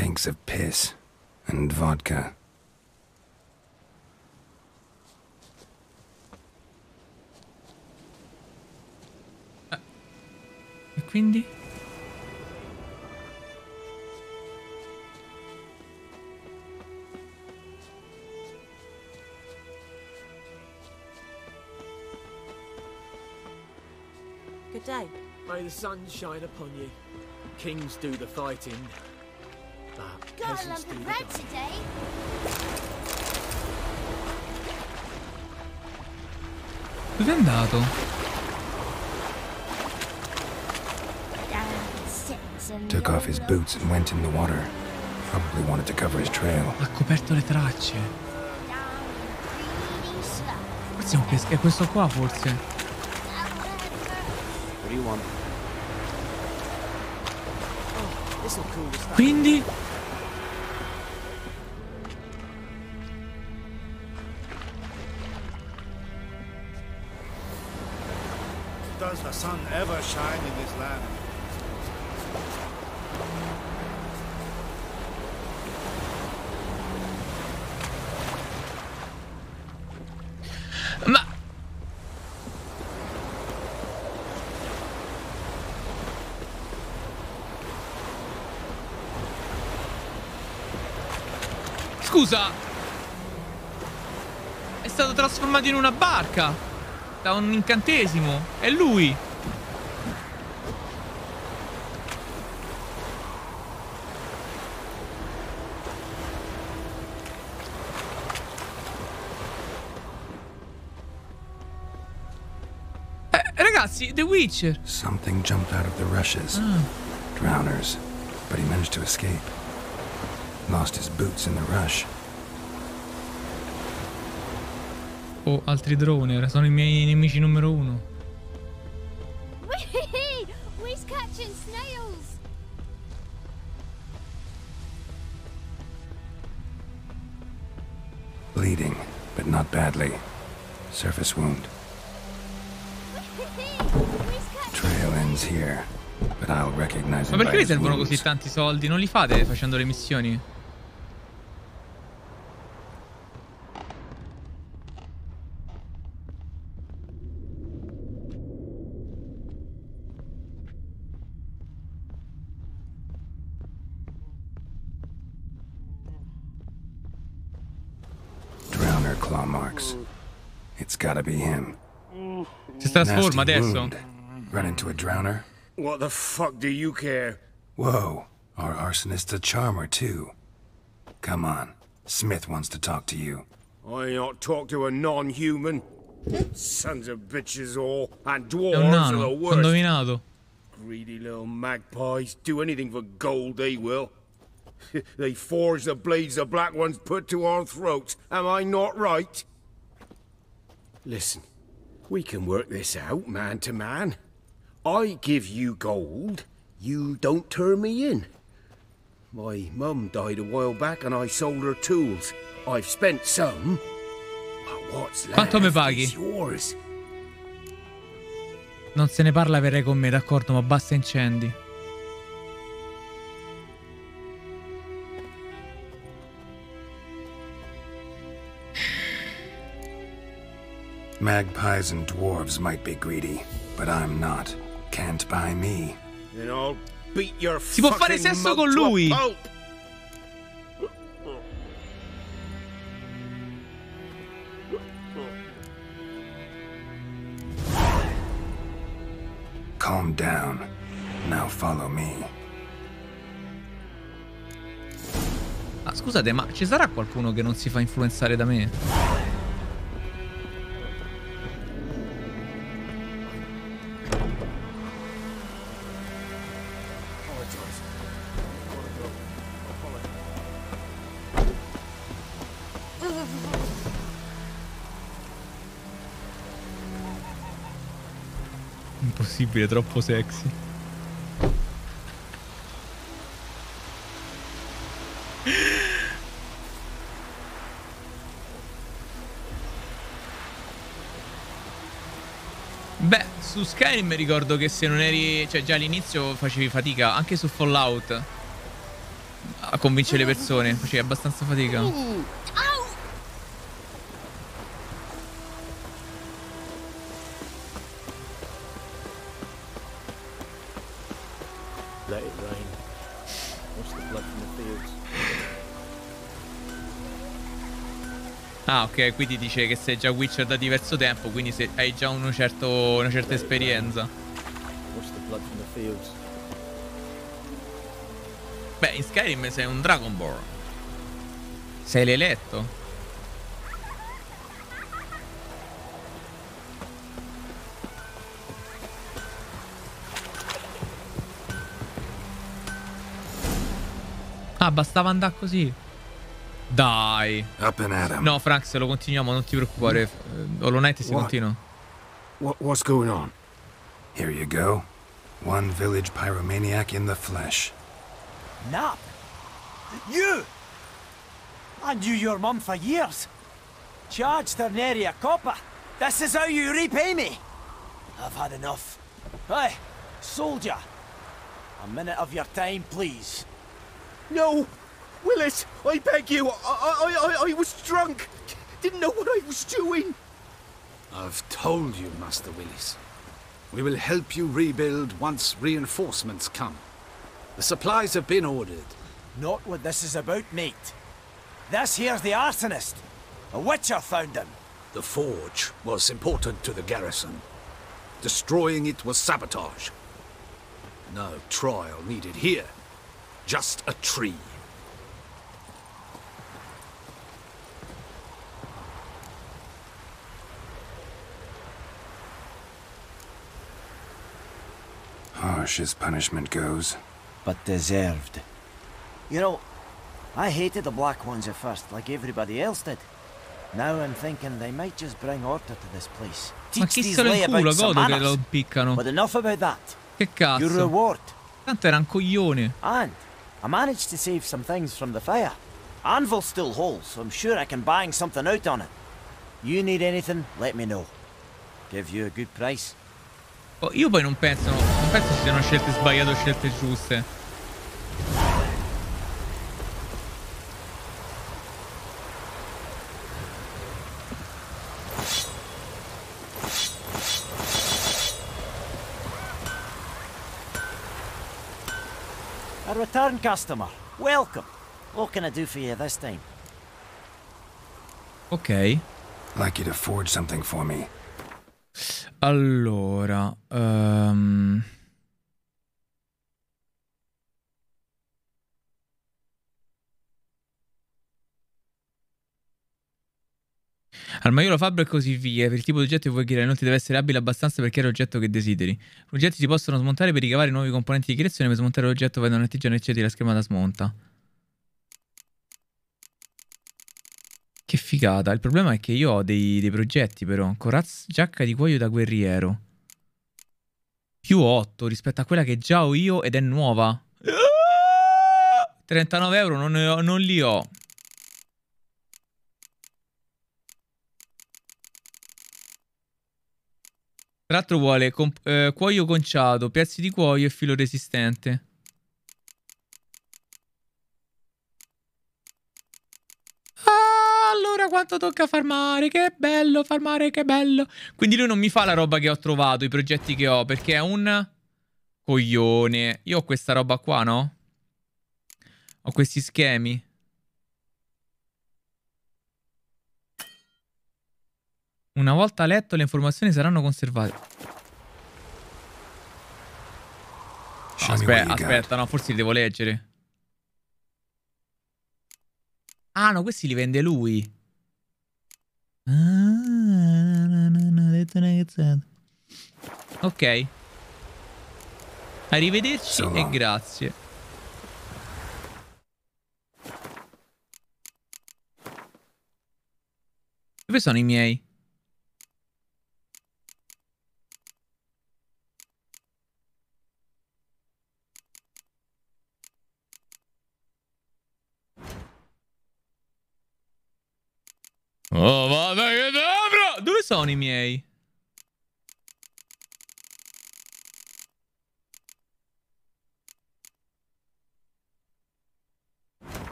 Stinks of piss and vodka. E quindi? Good day. May the sun shine upon you. Kings do the fighting, but Got a lump of bread today. Dove è andato? Took off his boots and went in the water. Probably wanted to cover his trail. Ha coperto le tracce. Forse è pesca. È questo qua, forse. What sun ever shine in this land. Scusa! È stato trasformato in una barca! Da un incantesimo! È lui! The Witcher! Something jumped out of the rushes. Ah. Drowners. But he managed to escape. Lost his boots in the rush. Oh, altri droner, sono i miei nemici numero uno. Perché servono così tanti soldi? Non li fate facendo le missioni? Drowner claw marks. It's gotta be him. Si trasforma adesso? Run into a drowner? What the fuck do you care? Whoa, our arsonist's a charmer too. Come on, Smith wants to talk to you. I not talk to a non-human. Sons of bitches all, and È dwarves un are the nano, ho worst. indovinato. Greedy little magpies. Do anything for gold, they will. they forge the blades the black ones put to our throats. Am I not right? Listen, we can work this out, man to man. I give you gold, you don't turn me in. My mum died a while back and I sold her tools. I've spent some, but what's left Quanto mi paghi? is yours. Non se ne parla verrei con me, d'accordo, ma basta incendi. Magpies and dwarves might be greedy, but I'm not. Can't buy me. Si può fare sesso con lui. pulp. Calm down. Now follow me. Ah, scusate, ma ci sarà qualcuno che non si fa influenzare da me? Impossibile, troppo sexy. Beh, su Skyrim ricordo che se non eri. cioè già all'inizio facevi fatica, anche su Fallout. A convincere le persone, facevi abbastanza fatica. Ah, ok, quindi dice che sei già Witcher da diverso tempo, quindi se hai già uno certo, una certa esperienza. Beh, in Skyrim sei un Dragonborn. Sei l'eletto. Ah, bastava andare così. Dai. Up and at 'em. No, Frank, se lo continuiamo, non ti preoccupare. Eh, Hollow Knight si What? continua. What, what's going on? Here you go. One village pyromaniac in the flesh. Nap? You? I knew your mum for years. Charged her nary a copper. This is how you repay me. I've had enough. Hey, soldier. A minute of your time, please. No! Willis, I beg you, I, I, I, I was drunk. Didn't know what I was doing. I've told you, Master Willis. We will help you rebuild once reinforcements come. The supplies have been ordered. Not what this is about, mate. This here's the arsonist. A witcher found him. The forge was important to the garrison. Destroying it was sabotage. No trial needed here. Just a tree. Harsh as punishment goes. But deserved. You know, I hated the Black Ones at first, like everybody else did. Now I'm thinking they might just bring order to this place. Ma Teach chi these se lo inculo, layabouts some godo che manners. lo impiccano. But enough about that. Che cazzo? Your reward. Tanto era un coglione. And I managed to save some things from the fire. Anvil's still whole, so I'm sure I can bang something out on it. You need anything, let me know. Give you a good price. Oh, io poi non penso, no, non penso ci siano scelte sbagliate o scelte giuste. A return customer. Welcome. What can I do for you this time? Ok. Like you to forge something for me. Allora, ehm, Armaiolo fabbro e così via. Per il tipo di oggetto che vuoi creare, inoltre deve essere abile abbastanza per creare l'oggetto che desideri. Gli oggetti si possono smontare per ricavare nuovi componenti di creazione. Per smontare l'oggetto vai da un artigiano e accedi la schermata smonta. Che figata. Il problema è che io ho dei, dei progetti, però. Corazza giacca di cuoio da guerriero. Più 8 rispetto a quella che già ho io ed è nuova. 39 euro non, ho- non li ho. Tra l'altro vuole eh, cuoio conciato, pezzi di cuoio e filo resistente. Ah, allora quanto tocca farmare? Che bello farmare, che bello. Quindi lui non mi fa la roba che ho trovato, i progetti che ho, perché è un coglione. Io ho questa roba qua, no? Ho questi schemi. Una volta letto le informazioni saranno conservate. Aspetta, aspetta, no, forse li devo leggere. Ah, no, questi li vende lui. Ah, detto una cazzata. Ok. Arrivederci So e grazie. Dove sono i miei? Oh, vada che dobro! Dove sono i miei?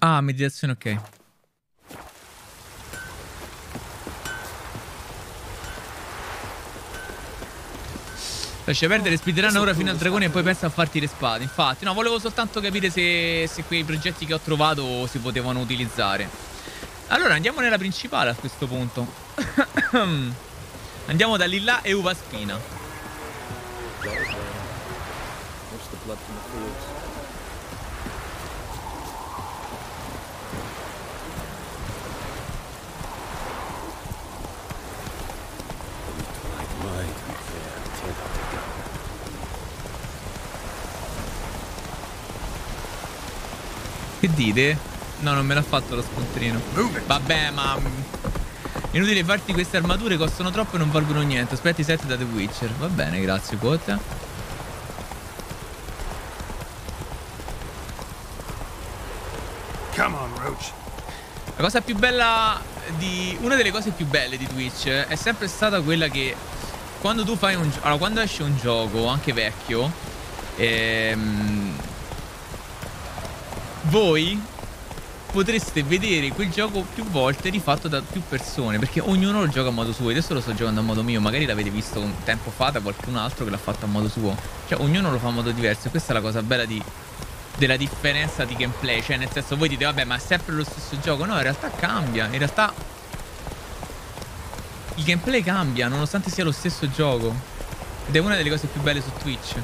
Ah, meditazione, ok. Lascia perdere, speederanno ora fino al dragone e poi pensa a farti le spade. Infatti, no, volevo soltanto capire se, se quei progetti che ho trovato si potevano utilizzare. Allora, andiamo nella principale a questo punto. andiamo da là e uva spina. Watch the blood from the fields. Che dite? No, non me l'ha fatto lo scontrino. Vabbè, ma. Inutile farti queste armature, costano troppo e non valgono niente. Aspetti 7 da The Witcher. Va bene, grazie, quota. Come on, Roach. La cosa più bella di. Una delle cose più belle di Twitch è sempre stata quella che. Quando tu fai un. Allora, quando esce un gioco, anche vecchio. ehm, voi potreste vedere quel gioco più volte rifatto da più persone perché ognuno lo gioca a modo suo. Adesso lo sto giocando a modo mio, magari l'avete visto un tempo fa da qualcun altro che l'ha fatto a modo suo. Cioè ognuno lo fa a modo diverso e questa è la cosa bella di, della differenza di gameplay. Cioè nel senso voi dite vabbè ma è sempre lo stesso gioco. No, in realtà cambia. In realtà il gameplay cambia nonostante sia lo stesso gioco. Ed è una delle cose più belle su Twitch.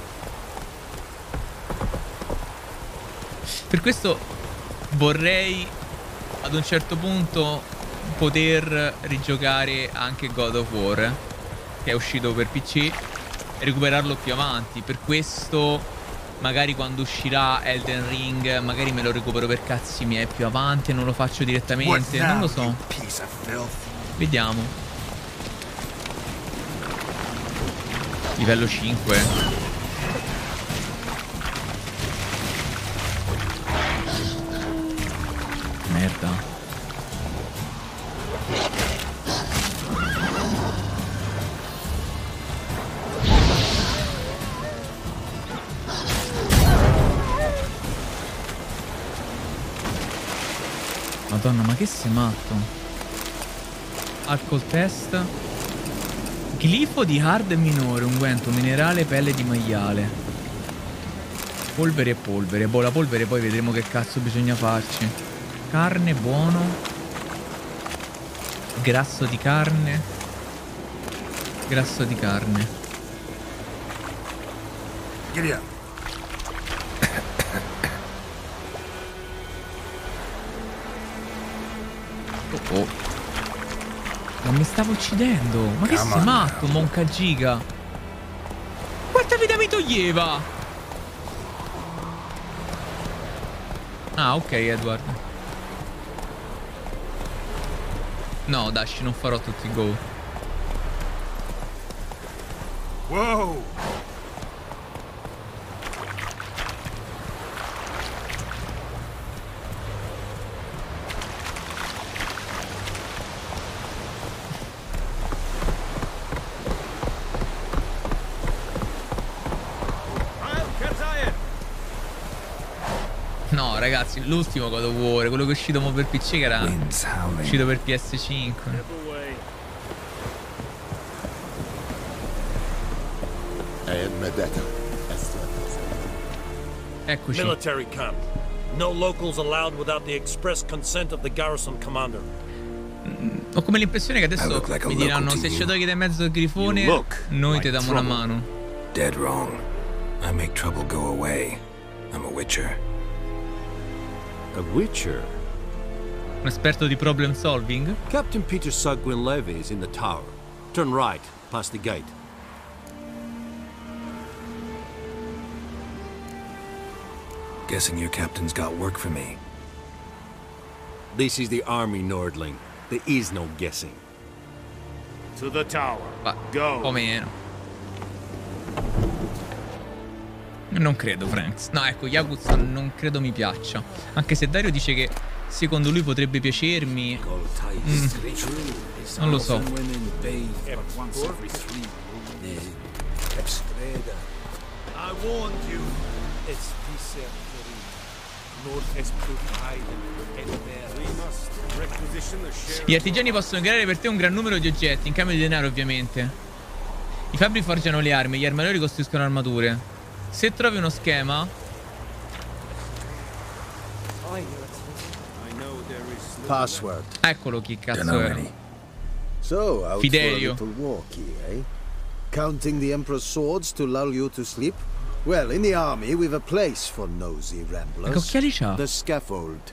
Per questo vorrei ad un certo punto poter rigiocare anche God of War che è uscito per PC e recuperarlo più avanti. Per questo magari quando uscirà Elden Ring magari me lo recupero per cazzi miei più avanti e non lo faccio direttamente. Non lo so. Vediamo. Livello 5. Ma che sei matto? Alcol test. Glifo di hard minore, unguento, minerale, pelle di maiale. Polvere e polvere. Boh, la polvere poi vedremo che cazzo bisogna farci. Carne, buono. Grasso di carne. Grasso di carne. Giddy stavo uccidendo. Ma che sei matto, monca giga? Quanta vita mi toglieva? Ah, ok, Edward. No, Dash, non farò tutti i go. Whoa! Ragazzi, l'ultimo God of War, quello che è uscito mo per PC che era uscito per PS5. And Medetta. Eccoci. Military camp. No locals allowed without the express consent of the garrison commander. Ho come l'impressione che adesso like mi diranno se ci togli da mezzo il grifone, noi like ti diamo una mano. Dead wrong. I make trouble go away. I'm a witcher. A witcher? Un esperto di problem solving? Captain Peter Sugwin Levy is in the tower. Turn right, past the gate. Guessing your captain's got work for me. This is the army, Nordling. There is no guessing. To the tower. Ma Go. un po' Non credo, Franks. No, ecco, Yakuza non credo mi piaccia. Anche se Dario dice che secondo lui potrebbe piacermi. Mm, non lo so. Gli artigiani possono creare per te un gran numero di oggetti, in cambio di denaro ovviamente. I fabbri forgiano le armi, gli armatori costruiscono armature. Se trovi uno schema... Password. Eccolo chi cazzo è. So, Fidelio. walkie, eh? Counting the Emperor's swords to lull you to sleep? Well, in the army, we've a place for nosy ramblers. C'ha? The scaffold.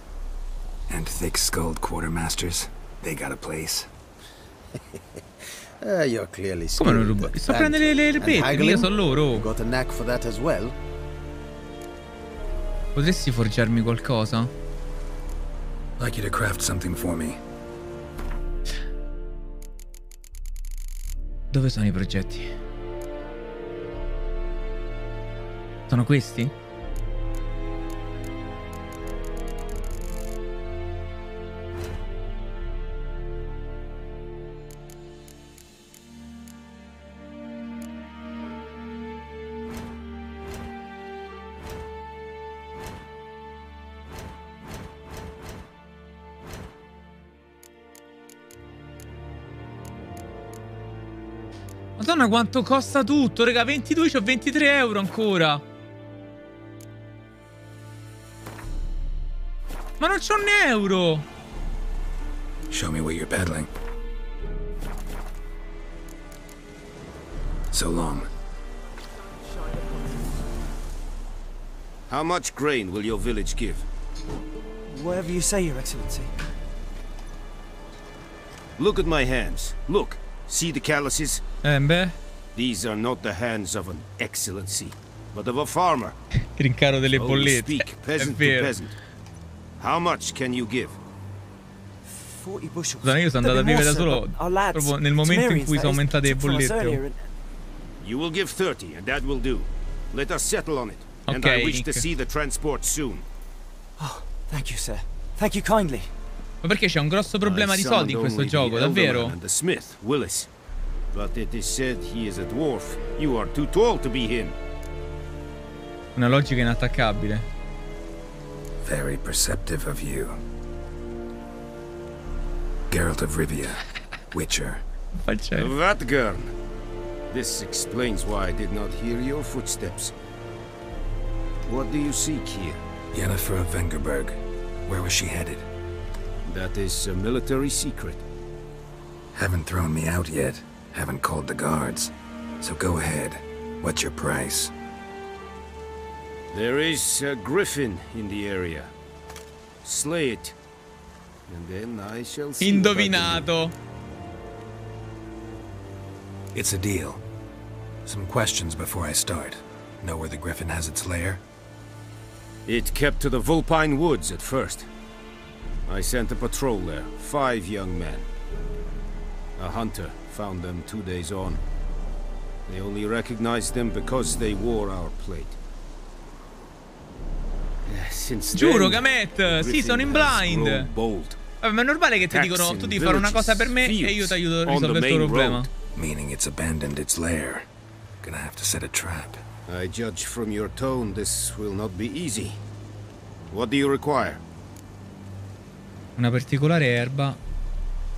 And thick-skulled quartermasters. They got a place. Uh, you're clearly Come non skilled ruba? Sto a prendere le, le mica sono loro. Got a knack for that as well? Potresti forgiarmi qualcosa? Like you to craft something for me. Dove sono i progetti? Sono questi? Madonna quanto costa tutto, raga, 22, c'ho 23 euro ancora. Ma non c'ho un euro! Show me what you're peddling. So long. How much grain will your village give? Whatever you say, Your Excellency. Look at my hands. Look. See the calluses? Eh beh, These are not the hands of an excellency, but of a farmer. rincaro delle So we bollette. speak peasant to peasant. How much can you give? 40 bushels. Scusate, io sono andato a vivere da solo our lads, proprio nel momento in cui sono aumentate le took from us bollette. earlier and- You will give 30, and that will do. Let us settle on it. and I wish to see the transport soon. Oh, thank you, sir. Thank you kindly. Ma perché c'è un grosso problema di soldi in questo gioco, davvero? Smith, Willis. But it is said he is a dwarf. You are too tall to be him. Una logica inattaccabile. Very perceptive of you. Geralt of Rivia, Witcher. Vatgern. This explains why I did not hear your footsteps. What do you seek here? Yennefer of Vengerberg. Where was she headed? That is a military secret. Haven't thrown me out yet. Haven't called the guards. So go ahead. What's your price? There is a griffin in the area. Slay it. And then I shall see what I can do. Indovinato. It's a deal. Some questions before I start. Know where the griffin has its lair? It kept to the Vulpine Woods at first. I sent a patrol there, five young men. A hunter found them two days on. They only recognized them because they wore our plate. Eh, Since Giuro, then, Gamet, the sì, sono in blind. grown Bold. Vabbè, ma è normale che ti Attacks dicono in tu devi fare una cosa per me villages, e io ti aiuto a fields, on the risolvere il tuo main problema. road. Meaning it's abandoned its lair. Gonna have to set a trap. I judge from your tone this will not be easy. What do you require? Una particolare erba.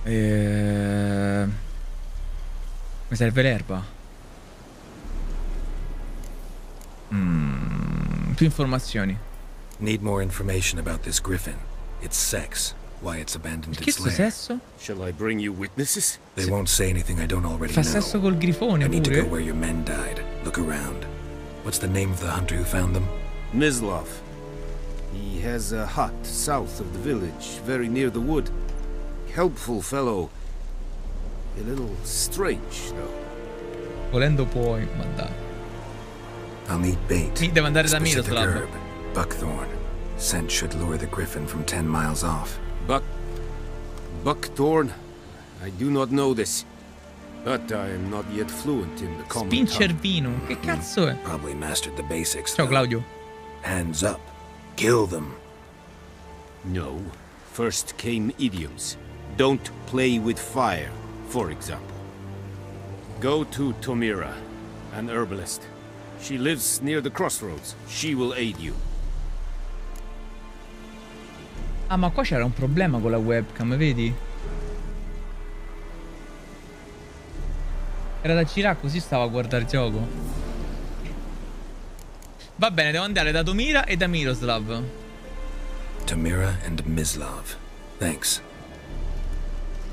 E... Mi serve l'erba. Mm, più informazioni. Need more information about this griffin. Its sex. Why it's abandoned Che its lair. sesso? Shall I bring you witnesses? They won't say anything I don't already Fa know. sesso col grifone I need to go pure. where your men died. Look around. What's the name of the hunter who found them? Mislav. He has a hut south of the village, very near the wood. Helpful fellow. A little strange, though. Volendo puoi mandare. I'll need bait. Sì, deve andare da Specific Miroslav. herb. Buckthorn. Scent should lure the griffin from ten miles off. Buck... Buckthorn? I do not know this. But I am not yet fluent in the common tongue. Spincervino. Che hmm. cazzo è? Probably mastered the basics. Ciao though. Claudio. Hands up. Kill them. No. First came idioms. Don't play with fire, for example. Go to Tomira, an herbalist. She lives near the crossroads. She will aid you. Ah, ma qua c'era un problema con la webcam, vedi? Era da girare così stavo a guardare il gioco. Va bene, devo andare da Domira e da Miroslav. Tamira and Mislav. Thanks.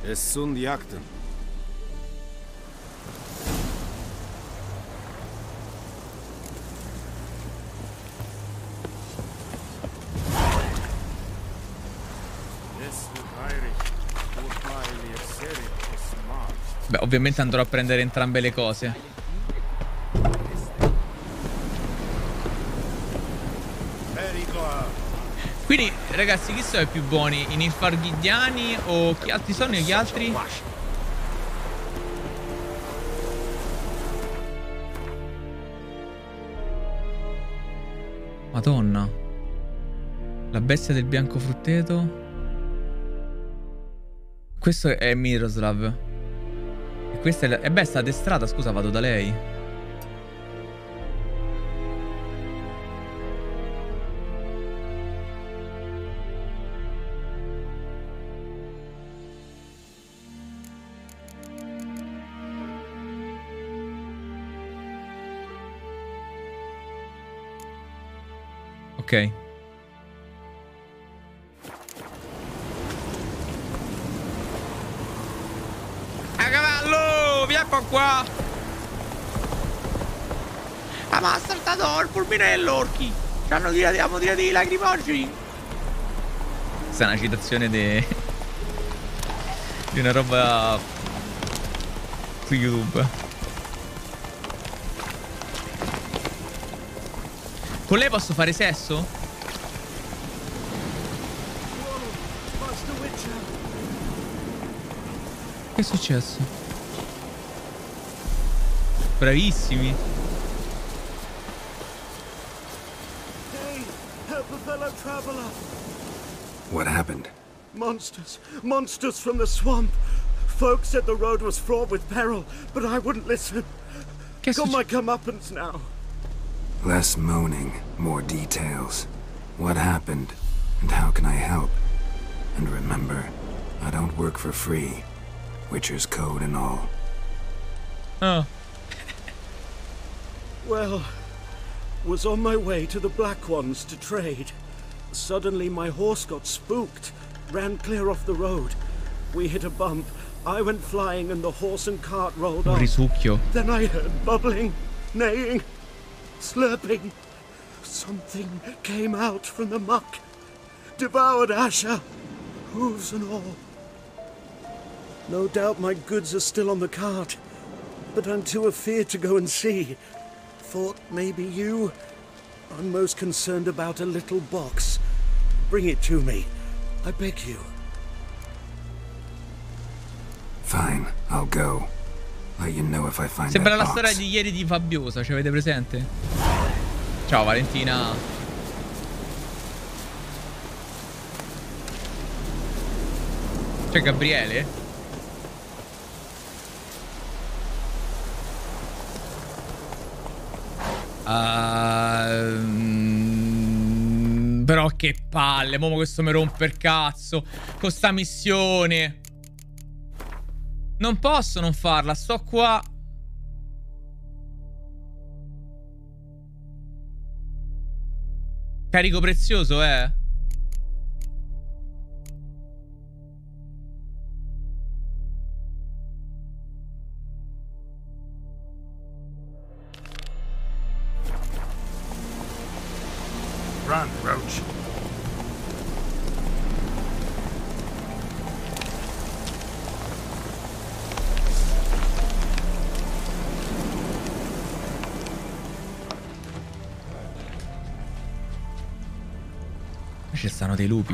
Es sunt jagten. Beh, ovviamente andrò a prendere entrambe le cose. Quindi, ragazzi, chi sono i più buoni? I Nilfgaardiani o chi altri sono gli altri? Madonna. La bestia del bianco frutteto. Questo è Miroslav. E questa è la... E beh, sta addestrata, scusa, vado da lei. Ok. A cavallo! Via qua qua! Ah, ma ha saltato il fulminello, orchi! Ci hanno tirato, abbiamo tirato i lacrimogeni! Questa è una citazione de... di una roba su YouTube. Con lei posso fare sesso? Che è successo? Bravissimi. What happened? Monsters, monsters from the swamp. Folk said the road was fraught with peril, but I wouldn't listen. Got my comeuppance now. Less moaning, more details. What happened, and how can I help? And remember, I don't work for free. Witcher's code and all. Oh. Well, was on my way to the Black Ones to trade. Suddenly my horse got spooked, ran clear off the road. We hit a bump. I went flying and the horse and cart rolled off. risucchio. Then I heard bubbling, neighing, slurping. Something came out from the muck, devoured Asher, hooves and all. No doubt my goods are still on the cart, but I'm too afeard to go and see. Thought maybe you. I'm most concerned about a little box. Bring it to me. I beg you. Fine, I'll go. Sembra la storia di ieri di Fabiosa, ci avete presente? Ciao Valentina. C'è Gabriele? Ehm, però che palle, mo questo mi rompe il cazzo. Con sta missione. Non posso non farla, sto qua. Carico prezioso, eh. Run, Roach. Ci stanno dei lupi.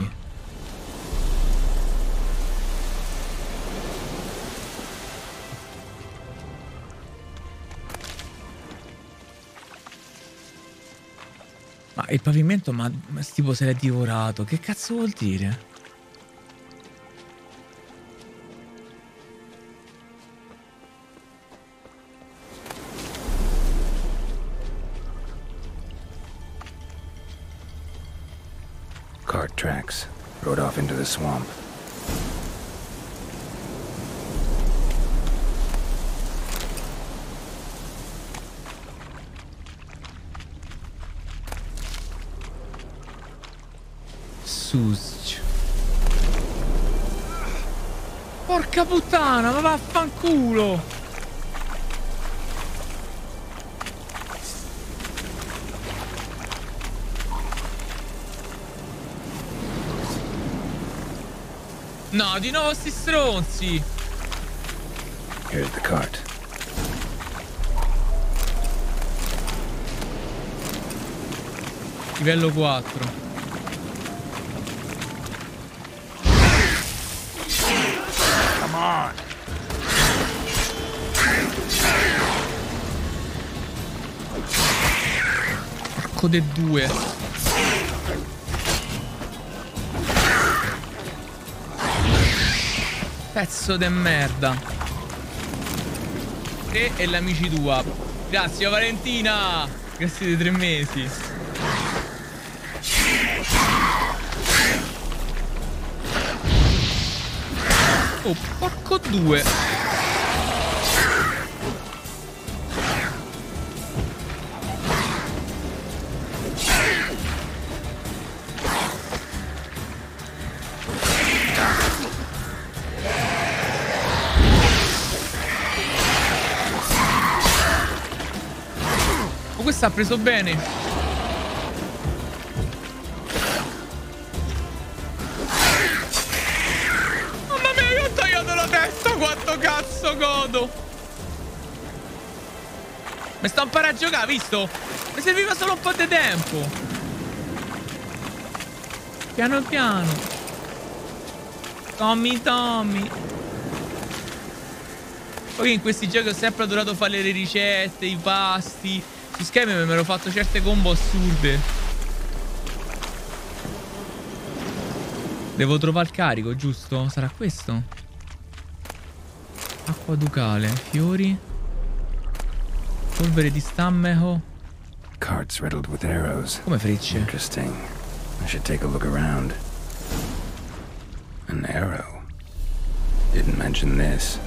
Ma il pavimento, ma, ma tipo se l'è divorato. Che cazzo vuol dire? Rode off into the swamp. Susc. Porca puttana, ma vaffanculo! No, di nuovo sti stronzi! Here's the cart. Livello 4. Come on. Porco de due. Pezzo de merda. Te e l'amici tua. Grazie Valentina. Grazie dei tre mesi. Oh, porco due. Ha preso bene. Mamma mia, io ho tagliato la testa, quanto cazzo godo. Mi sto imparando a giocare, visto? Mi serviva solo un po' di tempo. Piano piano. Tommy Tommy. Poi in questi giochi ho sempre adorato fare le ricette, i pasti. Su Skype mi ero fatto certe combo assurde. Devo trovare il carico, giusto? Sarà questo? Acqua ducale, fiori. Polvere di stammeco. Carts riddled with arrows. Come frecce? Interesting. I should take a look around. An arrow. Didn't mention this.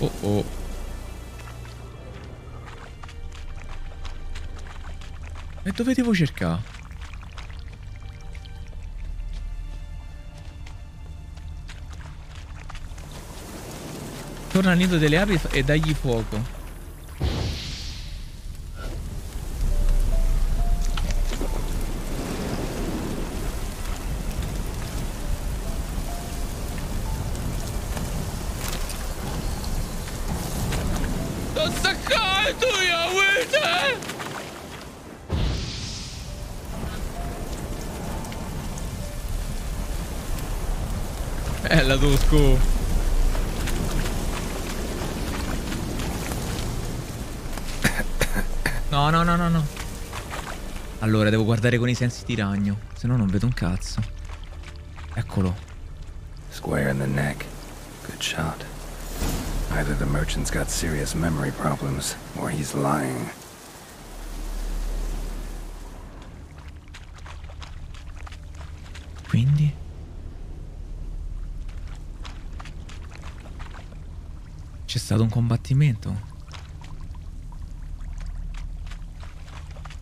Oh oh. E dove devo cercare? Torna al nido delle api e dagli fuoco. Guardare con i sensi di ragno, se no non vedo un cazzo. Eccolo. Square in the neck. Good shot. Either the merchant's got serious memory problems, or he's lying. Quindi? C'è stato un combattimento.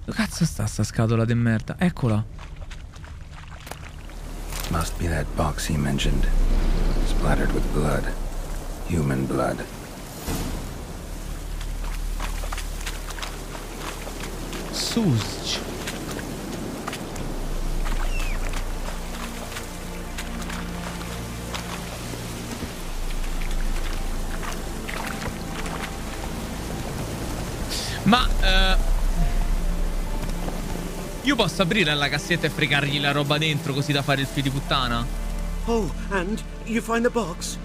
Dove cazzo sta sta scatola di merda? Eccola. Must be that box he mentioned. Splattered with blood. Human blood. Sus. Io posso aprire la cassetta e fregargli la roba dentro così da fare il figlio di puttana? Oh, and you find the box?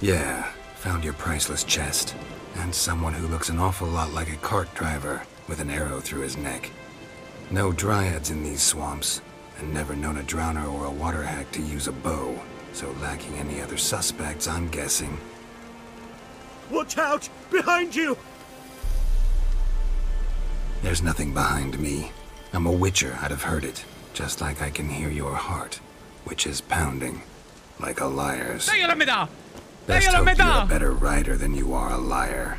Yeah, found your priceless chest. And someone who looks an awful lot like a cart driver, with an arrow through his neck. No dryads in these swamps, and never known a drowner or a water hack to use a bow. So lacking any other suspects, I'm guessing. Watch out! Behind you! There's nothing behind me. I'm a witcher, I'd have heard it. Just like I can hear your heart, which is pounding. Like a liar's. Tagliala a metà! Best hope you're a better writer than you are a liar.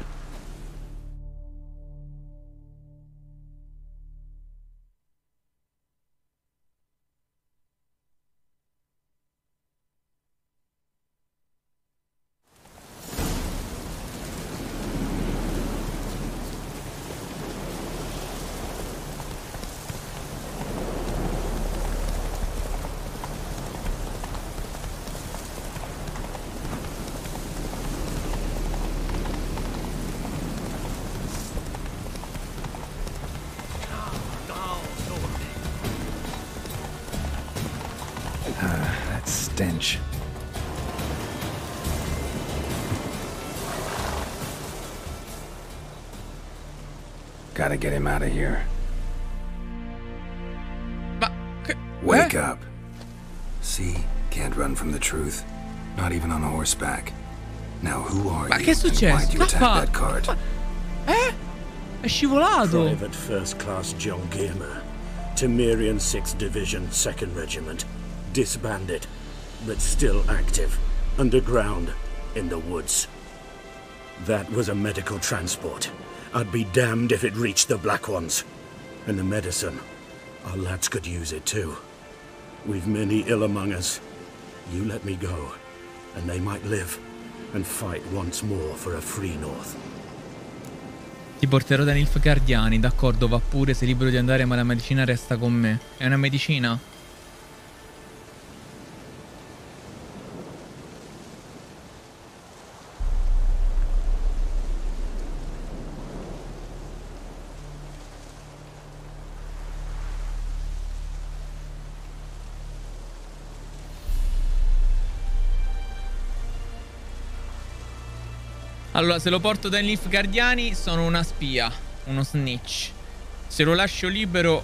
Get him out of here. Wake up. See? Can't run from the truth. Not even on horseback. Now who are Ma you? che è and successo? Why'd you attack that cart? Eh? È scivolato! Private First Class John Gilmer, Temerian 6th Division, 2nd Regiment. Disbanded, but still active. Underground, in the woods. That was a medical transport. I'd be damned if it reached the Black Ones. And the medicine. Our lads could use it too. We've many ill among us. You let me go, and they might live. and fight once more for a free North. Ti porterò da Nilfgaardiani, d'accordo, va pure, sei libero di andare, ma la medicina resta con me. È una medicina? Allora, se lo porto dai Nilfgaardiani sono una spia, uno snitch. Se lo lascio libero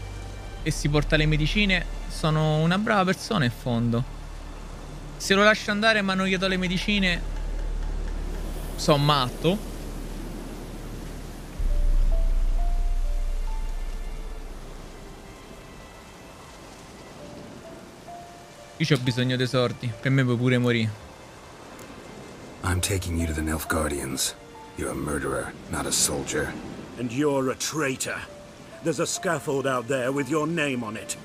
e si porta le medicine, sono una brava persona in fondo. Se lo lascio andare ma non gli do le medicine, sono matto. Io ho bisogno dei sordi, per me puoi pure morire. I'm taking you to the Nilfgaardians. You're a murderer, not a soldier. And you're a traitor. There's a scaffold out there with your name on it.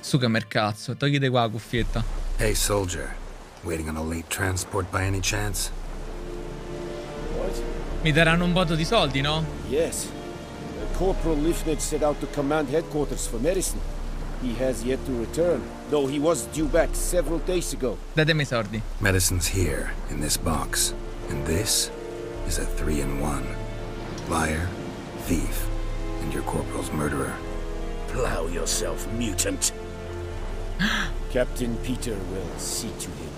Sugamer cazzo, togliti qua la cuffietta. Hey, soldier. Waiting on a late transport by any chance? Mi daranno un botto di soldi, no? Yes. Corporal Lifnitz set out to command headquarters for medicine. He has yet to return, though he was due back several days ago. Datemi i soldi. Medicine's here, in this box. And this is a three-in-one. Liar, thief, and your corporal's murderer. Plow yourself, mutant. Captain Peter will see to him.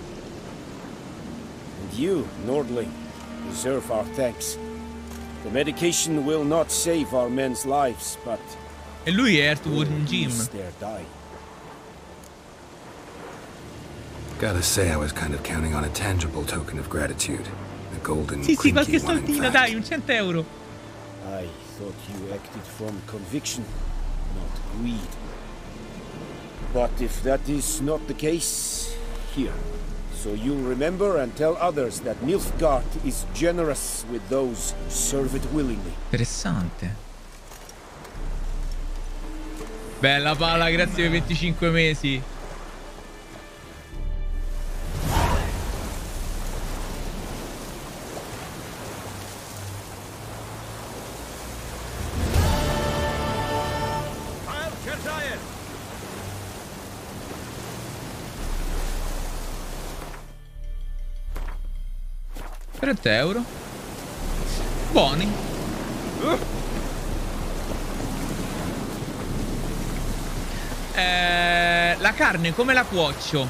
And you, Nordling, deserve our thanks. The medication will not save our men's lives, but E lui è Arthur Jim. they're. Gotta say, I was kind of counting on a tangible token of gratitude. A golden Sì, sì, qualche one, in soldino, fact. dai, un cento euro. I thought you acted from conviction, not greed. But if that is not the case, here. So you'll remember and tell others that Nilfgaard is generous with those who serve it willingly. Interessante. Bella palla, grazie per i 25 mesi. Euro. Buoni. Eh, la carne come la cuocio?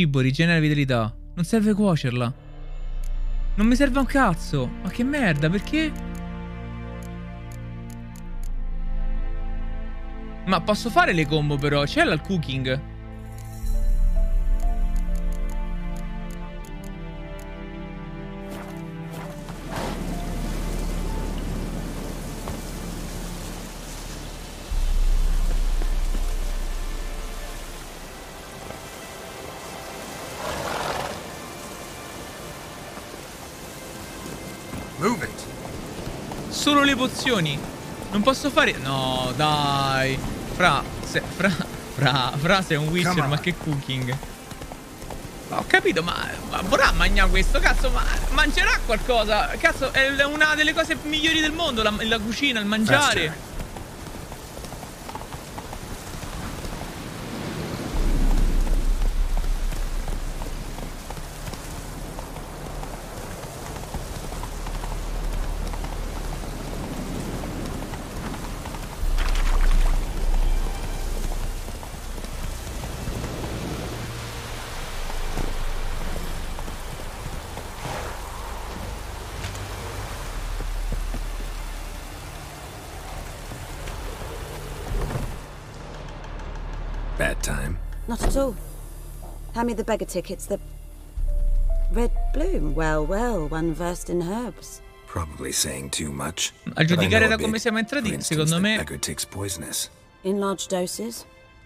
Cibo, rigenera vitalità. Non serve cuocerla. Non mi serve un cazzo. Ma che merda, perché? Ma posso fare le combo però, c'è la cooking. Pozioni. Non posso fare... No, dai. Fra, se, fra, fra, fra sei un witcher, ma che cooking. Ma ho capito, ma, ma vorrà mangiare questo, cazzo, ma mangerà qualcosa. Cazzo, è una delle cose migliori del mondo, la, la cucina, il mangiare. Me the beggar tickets. The Red bloom. Well, well, one versed in herbs. Probably saying too much. A but giudicare da come bit. siamo For entrati, secondo me beggar takes poisonous. In large doses,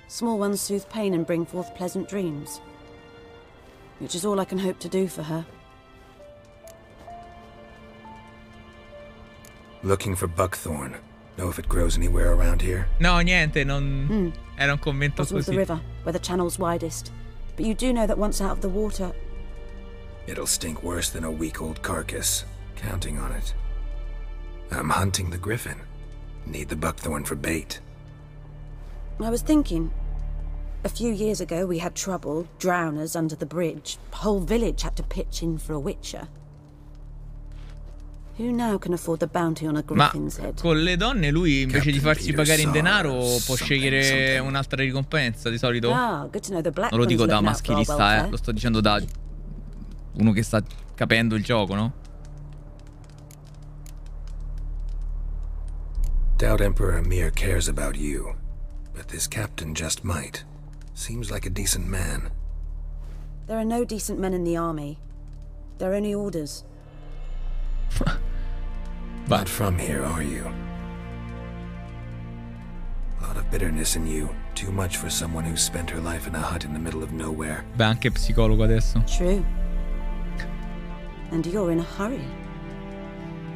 small ones soothe pain and bring forth pleasant dreams. Which is all I can hope to do for her. Looking for buckthorn. Know if it grows anywhere around here? No, niente, non Hmm. era un commento Bottom of the river, where the channel's widest. But you do know that once out of the water, It'll stink worse than a week-old carcass. Counting on it. I'm hunting the griffin. Need the buckthorn for bait. I was thinking. A few years ago, we had trouble, drowners under the bridge. Whole village had to pitch in for a witcher. Ma con le donne lui invece di farsi pagare in denaro può scegliere un'altra ricompensa di solito. Ah, good to know the black Non lo dico one's da maschilista, eh, lo sto dicendo da uno che sta capendo il gioco, no? Doubt Emperor Amir cares about you. But this captain just might. Seems like a decent man. There are no decent men in the army. There are only orders. Not from here, are you? A lot of bitterness in you. Too much for someone who spent her life in a hut in the middle of nowhere. Beh, anche psicologo adesso. True. And you're in a hurry.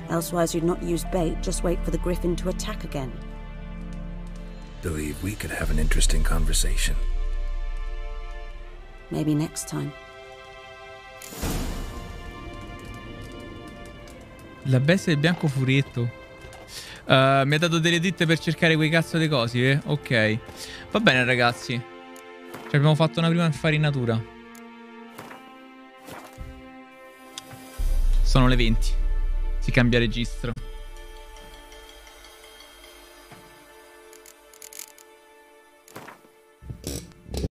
Elsewise, you'd not use bait, just wait for the griffin to attack again. Believe we could have an interesting conversation. Maybe next time. La bestia del bianco furietto. Uh, mi ha dato delle dritte per cercare quei cazzo di cosi, eh? Ok. Va bene, ragazzi. Ci abbiamo fatto una prima infarinatura. Sono le 20. Si cambia registro.